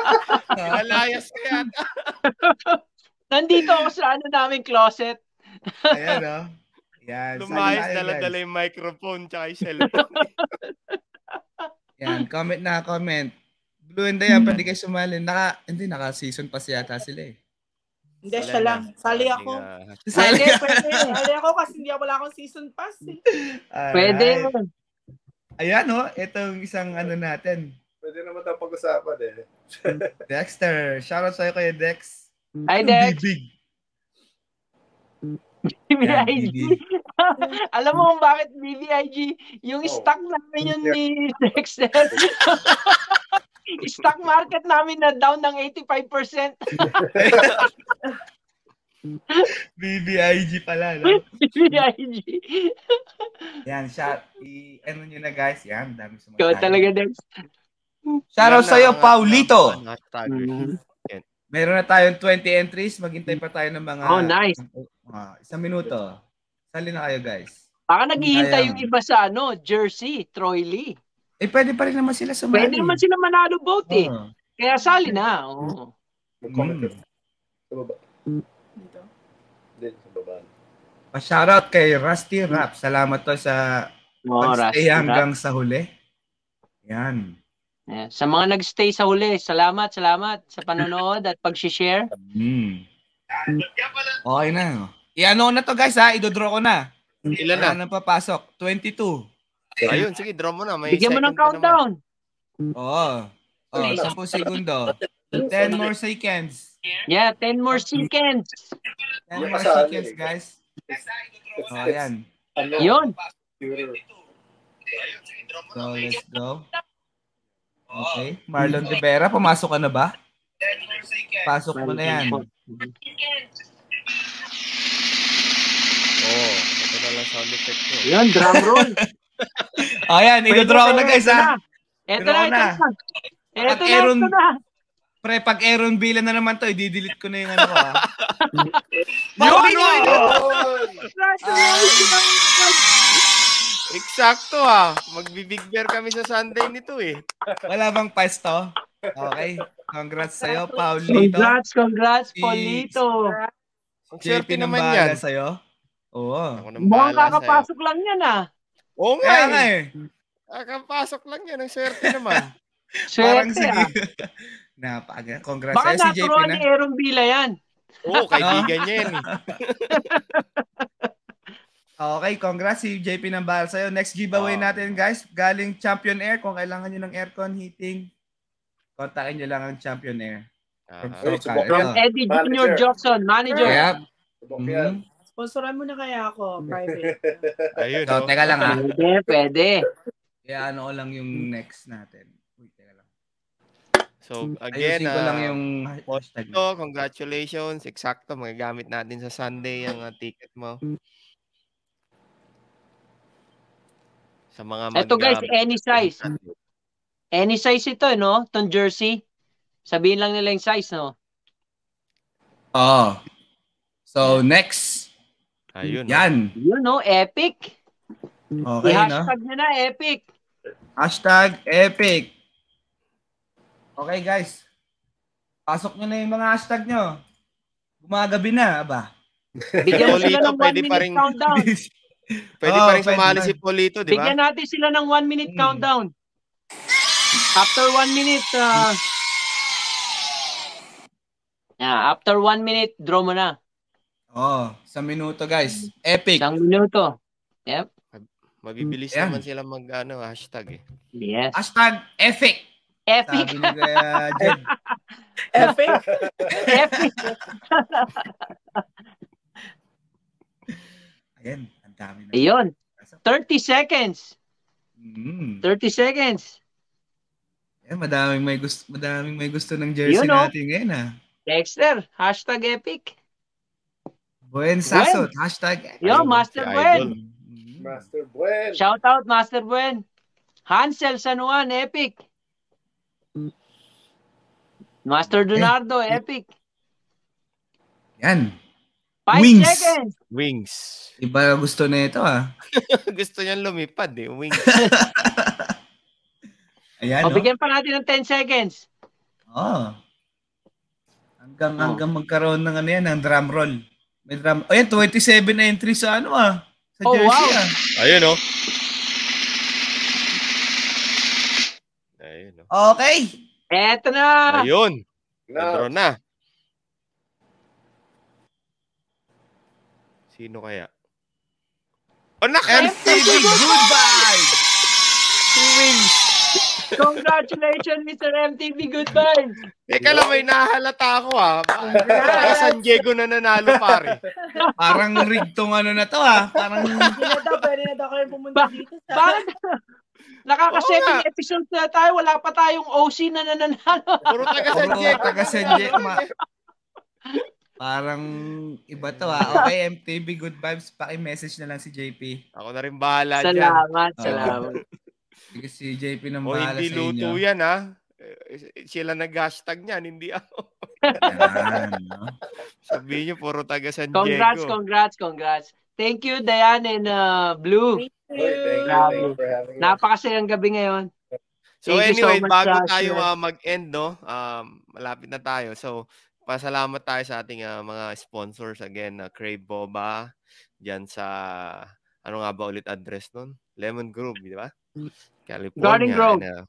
S1: Nalayas kaya.
S3: Nandito ako sa ano namin closet.
S2: Ayan, no? Yan.
S1: Lumayas,
S2: sali
S1: dala-dala yung microphone tsaka yung cellphone.
S2: Yan, comment na, comment. Blue and Dayan, pwede kayo sumali. Naka, hindi, naka-season pass yata sila eh.
S5: Hindi, siya lang. Sali ako.
S1: nga,
S2: Sali
S3: Pwede, pwede.
S5: Sali ako kasi hindi wala akong season pass eh.
S3: Pwede.
S2: Alright. Ayan, no? Itong isang ano natin.
S4: Pwede naman tayo pag-usapan eh.
S2: Dexter. Shoutout sa'yo kay Dex.
S3: Hi, Dex.
S2: Big. Yan,
S3: BBIG.
S2: BB.
S3: Alam mo kung bakit BBIG? Yung
S4: Oh.
S3: stock namin yun ni Dexter. stock market namin na down ng 85%.
S2: BBIG pala, no?
S3: BBIG.
S2: Yan, siya. I, ano nyo na, guys. Yan, dami sumasali.
S3: Ikaw talaga, Dex.
S2: Shoutout sa'yo, Paulito.
S1: ang hashtagger.
S2: Meron na tayong 20 entries. Maghintay pa tayo ng mga...
S3: Oh, nice.
S2: Ah, isang minuto. Sali na kayo, guys.
S3: Baka naghihintay yung iba sa ano, Jersey, Troy Lee.
S2: Eh, pwede pa rin naman sila sumali.
S3: Pwede naman sila manalo both eh.
S2: Oo.
S3: Kaya sali na. Oh.
S2: Mm.
S4: Sa baba.
S5: Dito.
S4: Sa baba.
S2: Pa-shoutout kay Rusty Rap. Salamat to sa
S3: Oh, Rusty,
S2: hanggang sa huli. Yan.
S3: Yeah. Sa mga nagstay sa huli, salamat, salamat sa panonood at pag-share.
S2: Mm. Okay na. I-ano na to guys ha. Idodraw ko na.
S1: Ilan na?
S2: nang papasok. 22.
S1: Ayun, sige, draw mo na. May
S3: Bigyan mo ng countdown.
S2: Oo. Oh, 10 segundo. 10 more seconds.
S3: Yeah, 10 more seconds.
S2: 10
S4: Yung
S2: more seconds guys. Oh, ayan.
S4: Ano?
S3: Yun.
S2: So, let's go. Okay. Marlon Rivera, pumasok ka na ba? Pasok mo na yan.
S1: Oo. Ito na lang sound effect ko.
S3: Yun, drum roll.
S2: Oh, ayan. Idodraw ko na guys ha.
S3: Ito
S2: Draw
S3: na, ito
S2: na.
S3: Ito
S2: At
S3: na, ito na.
S2: Pre, pag Aaron Villa na naman to, i-delete ko na yung ano ko ha.
S3: Yun,
S2: yun!
S1: Eksakto ah. Magbibig bear kami sa Sunday nito eh.
S2: Wala bang pwesto? Okay. Congrats sa'yo, Paulito.
S3: Congrats, congrats, Polito.
S1: Ang swerte naman
S2: bahala
S1: yan.
S2: sa'yo. Oo.
S3: Mukhang kakapasok lang yan ah.
S1: Oo nga
S2: Kaya
S1: eh.
S2: eh.
S1: Kakapasok lang yan. Ang swerte naman.
S2: Parang sige.
S3: ah.
S2: Napaga. Congrats
S3: Baka
S2: sa'yo si JP na.
S3: ni Aaron Villa yan.
S1: Oo, kaibigan niya yan eh.
S2: Okay, congrats si JP nang bahala sa'yo. Next giveaway
S1: Oo.
S2: natin guys. Galing Champion Air. Kung kailangan nyo ng aircon heating, kontakin nyo lang ang Champion Air. Soka.
S4: subok
S3: From. Eddie Junior
S4: Manager.
S3: Johnson, manager.
S2: Yep. Mhm.
S5: Sponsoran mo na kaya ako, private.
S1: Ayun.
S2: So,
S1: oh.
S2: teka lang ha.
S3: Pwede, pwede.
S2: Kaya ano ko lang yung next natin. Uy, teka lang.
S1: So, again,
S2: Ayusin ko lang
S1: ah,
S2: yung hashtag.
S1: Ito, congratulations. Eksakto, magagamit natin sa Sunday ang uh, ticket mo. Sa mga mag
S3: Ito guys, any size. Any size ito, eh, no? Itong jersey. Sabihin lang nila yung size, no?
S2: Oh. So, next.
S1: Ayun. no?
S2: Yan.
S3: Yun, no? Epic.
S2: Okay, no?
S3: I-hashtag nyo na, epic.
S2: Hashtag epic. Okay, guys. Pasok nyo na yung mga hashtag nyo. Gumagabi na, ba?
S3: Bigyan mo sila ng one minute countdown.
S1: Pwede
S2: Oo,
S1: pa rin sumali si Polito, di ba?
S3: Bigyan natin sila ng one minute
S2: Hmm.
S3: countdown. After one minute, uh, yeah, after one minute, draw mo na.
S2: Oh, sa minuto, guys. Epic.
S3: Isang minuto. Yep.
S1: Mabibilis
S2: Yan.
S1: naman sila mag ano, hashtag eh.
S3: Yes.
S2: Hashtag epic.
S3: Epic.
S2: Sabi ni Kuya Jed.
S5: Epic.
S3: Epic.
S2: Ayan, ang dami na.
S3: Ayun. 30 seconds.
S2: Mm.
S3: 30 seconds.
S2: Ayan, madaming may gusto, madaming may gusto ng jersey
S3: Yun, oh.
S2: natin ngayon, ah.
S3: Dexter, hashtag epic.
S2: Buen Sasot, hashtag
S3: Yo,
S1: Ayun,
S3: Master Buen.
S2: Mm.
S4: Master Buen.
S3: Shout out, Master Buen. Hansel San Juan, epic. Master Donardo, epic.
S2: Yan.
S3: 5
S2: Wings.
S3: seconds.
S1: Wings.
S2: Iba gusto na ito, ah.
S1: Gusto niyan lumipad eh. Wings.
S2: Ayan,
S3: O,
S2: no?
S3: bigyan pa natin ng 10 seconds.
S2: Oh. Hanggang,
S3: Oh.
S2: hanggang magkaroon ng ano yan, ng drum roll. May drum. Ayan, 27 entries sa ano, ah. Sa
S3: Oh,
S2: jersey,
S3: wow.
S2: ah.
S1: Ayun oh. Ayun oh.
S2: Okay.
S3: Eto na.
S1: Ayun.
S4: Na,
S1: Draw na. Sino kaya? Oh, naka
S2: MTV Goodbye!
S1: si Wings.
S3: Congratulations, Mr. MTV. Goodbye.
S1: Teka lang, may nahalata ako ah. Baka San Diego na nanalo pare.
S2: Parang rig tong ano na to, ah. Parang
S5: Hindi na daw, pwede na daw kayo pumunta
S3: Ba-
S5: dito. Sa...
S3: Bakit? Nakaka-7
S1: Oo nga.
S3: episodes na tayo. Wala pa tayong OC na nananalo.
S1: Puro taga San
S2: Puro
S1: Diego.
S2: taga San Diego, ma- Parang iba to ah. Okay, MTV Good Vibes. Paki-message na lang si JP.
S1: Ako na rin bahala dyan.
S3: Salamat,
S2: Oo.
S3: salamat.
S2: Sige si JP nang
S1: O
S2: bahala
S1: hindi
S2: sa
S1: luto
S2: inyo.
S1: yan ha. Eh, Sila nag-hashtag niyan, hindi ako.
S2: Yan, no?
S1: Sabihin niyo, puro taga San
S3: Congrats,
S1: Diego.
S3: congrats, congrats. Thank you, Diane and uh, Blue.
S5: Thank
S4: Oy, thank you, thank you for having us.
S3: Napakasayang gabi ngayon.
S1: So
S3: Thank you so
S1: anyway,
S3: much,
S1: bago tayo uh, mag-end, no? Um, malapit na tayo. So, pasalamat tayo sa ating uh, mga sponsors again, uh, Crave Boba, diyan sa ano nga ba ulit address nun? Lemon Grove, di ba? California.
S3: Garden Grove.
S1: and, uh,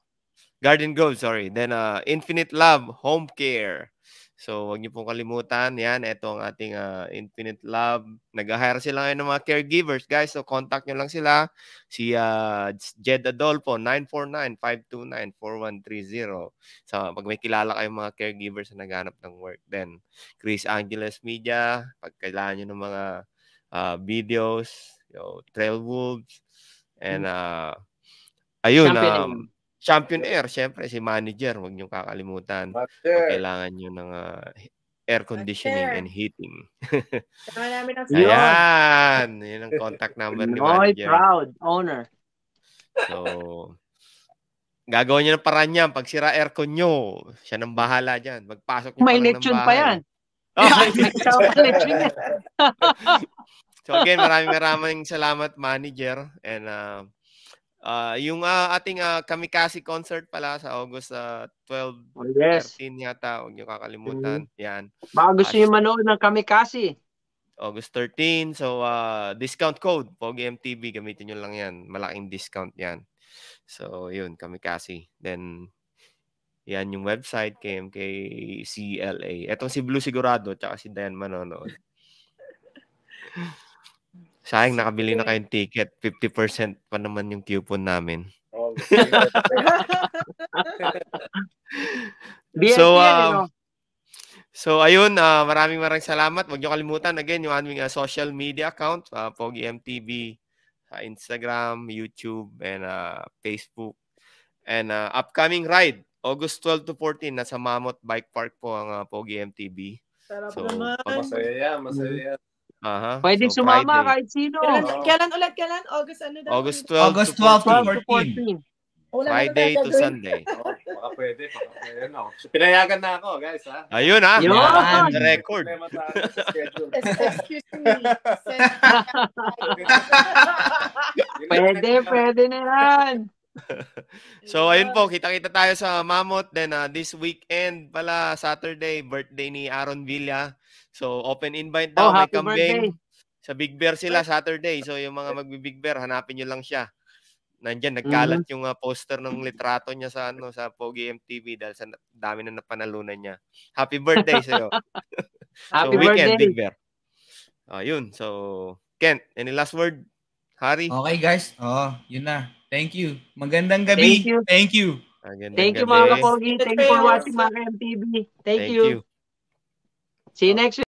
S1: Garden Grove, sorry. Then uh, Infinite Love Home Care. So, wag niyo pong kalimutan. Yan, ito ang ating uh, Infinite Love. Nag-hire sila ngayon ng mga caregivers, guys. So, contact nyo lang sila. Si uh, Jed Adolfo, 949-529-4130. So, pag may kilala kayong mga caregivers na naghanap ng work. Then, Chris Angeles Media, pag kailangan nyo ng mga uh, videos, yo, Trail Wolves, and uh, ayun,
S3: Champion
S1: um, Champion Air, syempre, si manager, huwag niyong kakalimutan. Kailangan nyo ng uh, air conditioning
S5: Master.
S1: and heating. Ayan! Yun ang contact number ni
S3: Noy
S1: manager.
S3: proud owner.
S1: So, gagawin niyo ng paraan yan. Pag sira aircon nyo, siya nang bahala dyan. Magpasok niyo
S3: May
S1: pa lang ng
S3: lechon pa yan.
S1: Oh,
S3: May lechon
S1: so again, maraming maraming salamat manager. And uh, uh, yung uh, ating uh, Kamikasi concert pala sa August uh, 12,
S3: Oh, yes.
S1: 13 yata. Huwag niyo kakalimutan. Yan.
S3: Baka gusto nyo manood ng kamikasi.
S1: August 13. So, uh, discount code, POGMTV, gamitin nyo lang yan. Malaking discount yan. So, yun, Kamikasi. Then, yan yung website, KMKCLA. Etong si Blue Sigurado, tsaka si Dan manonood. Sayang, nakabili na kayong ticket. 50% pa naman yung coupon namin.
S3: BNP
S1: So,
S3: yan,
S1: um? So, ayun, ah, maraming maraming salamat. Huwag niyo kalimutan, again, yung aming ah, social media account, uh, Pogi MTV, sa Instagram, YouTube, and ah, Facebook. And ah, upcoming ride, August 12 to 14, nasa Mammoth Bike Park po ang uh, Pogi MTB.
S5: Sarap
S1: So,
S5: naman.
S4: Masaya yan, masaya yan.
S1: Aha.
S3: Pwede
S1: so,
S3: sumama
S1: Friday.
S3: kahit sino.
S5: Kailan, kailan ulit? Kailan? August ano daw?
S1: August 12
S2: August
S1: to
S2: 12 to
S1: 14.
S3: 12 to 14.
S5: Wala na
S1: Friday to. Sunday.
S4: Oh, baka pwede. Baka pwede. No. Pinayagan na ako, guys. Ha?
S1: Ayun ha.
S3: Yun!
S1: On the record.
S5: Excuse me.
S3: Pwede, pwede na yan.
S1: So ayun po, kita-kita tayo sa Mammoth. Then uh, this weekend pala, Saturday, birthday ni Aaron Villa. So open invite
S3: Oh,
S1: daw, may
S3: happy
S1: kambing.
S3: birthday.
S1: Sa Big Bear sila Saturday. So yung mga magbi-Big Bear, hanapin nyo lang siya. Nandyan, nagkalat
S3: Mm-hmm.
S1: yung uh, poster ng litrato niya sa ano sa Pogi MTV dahil sa dami na napanalunan niya. Happy birthday sa iyo.
S3: Happy
S1: so weekend,
S3: birthday.
S1: Big Bear. Ayun. So, Kent, any last word? Harry?
S2: Okay guys. Oh, yun na. Thank you. Magandang gabi.
S3: Thank you.
S2: Thank you.
S1: Magandang
S3: Thank you
S1: gabi.
S3: mga kapogi. Thank you for watching mga MTV. Thank,
S1: Thank
S3: you.
S1: you.
S3: See you next week.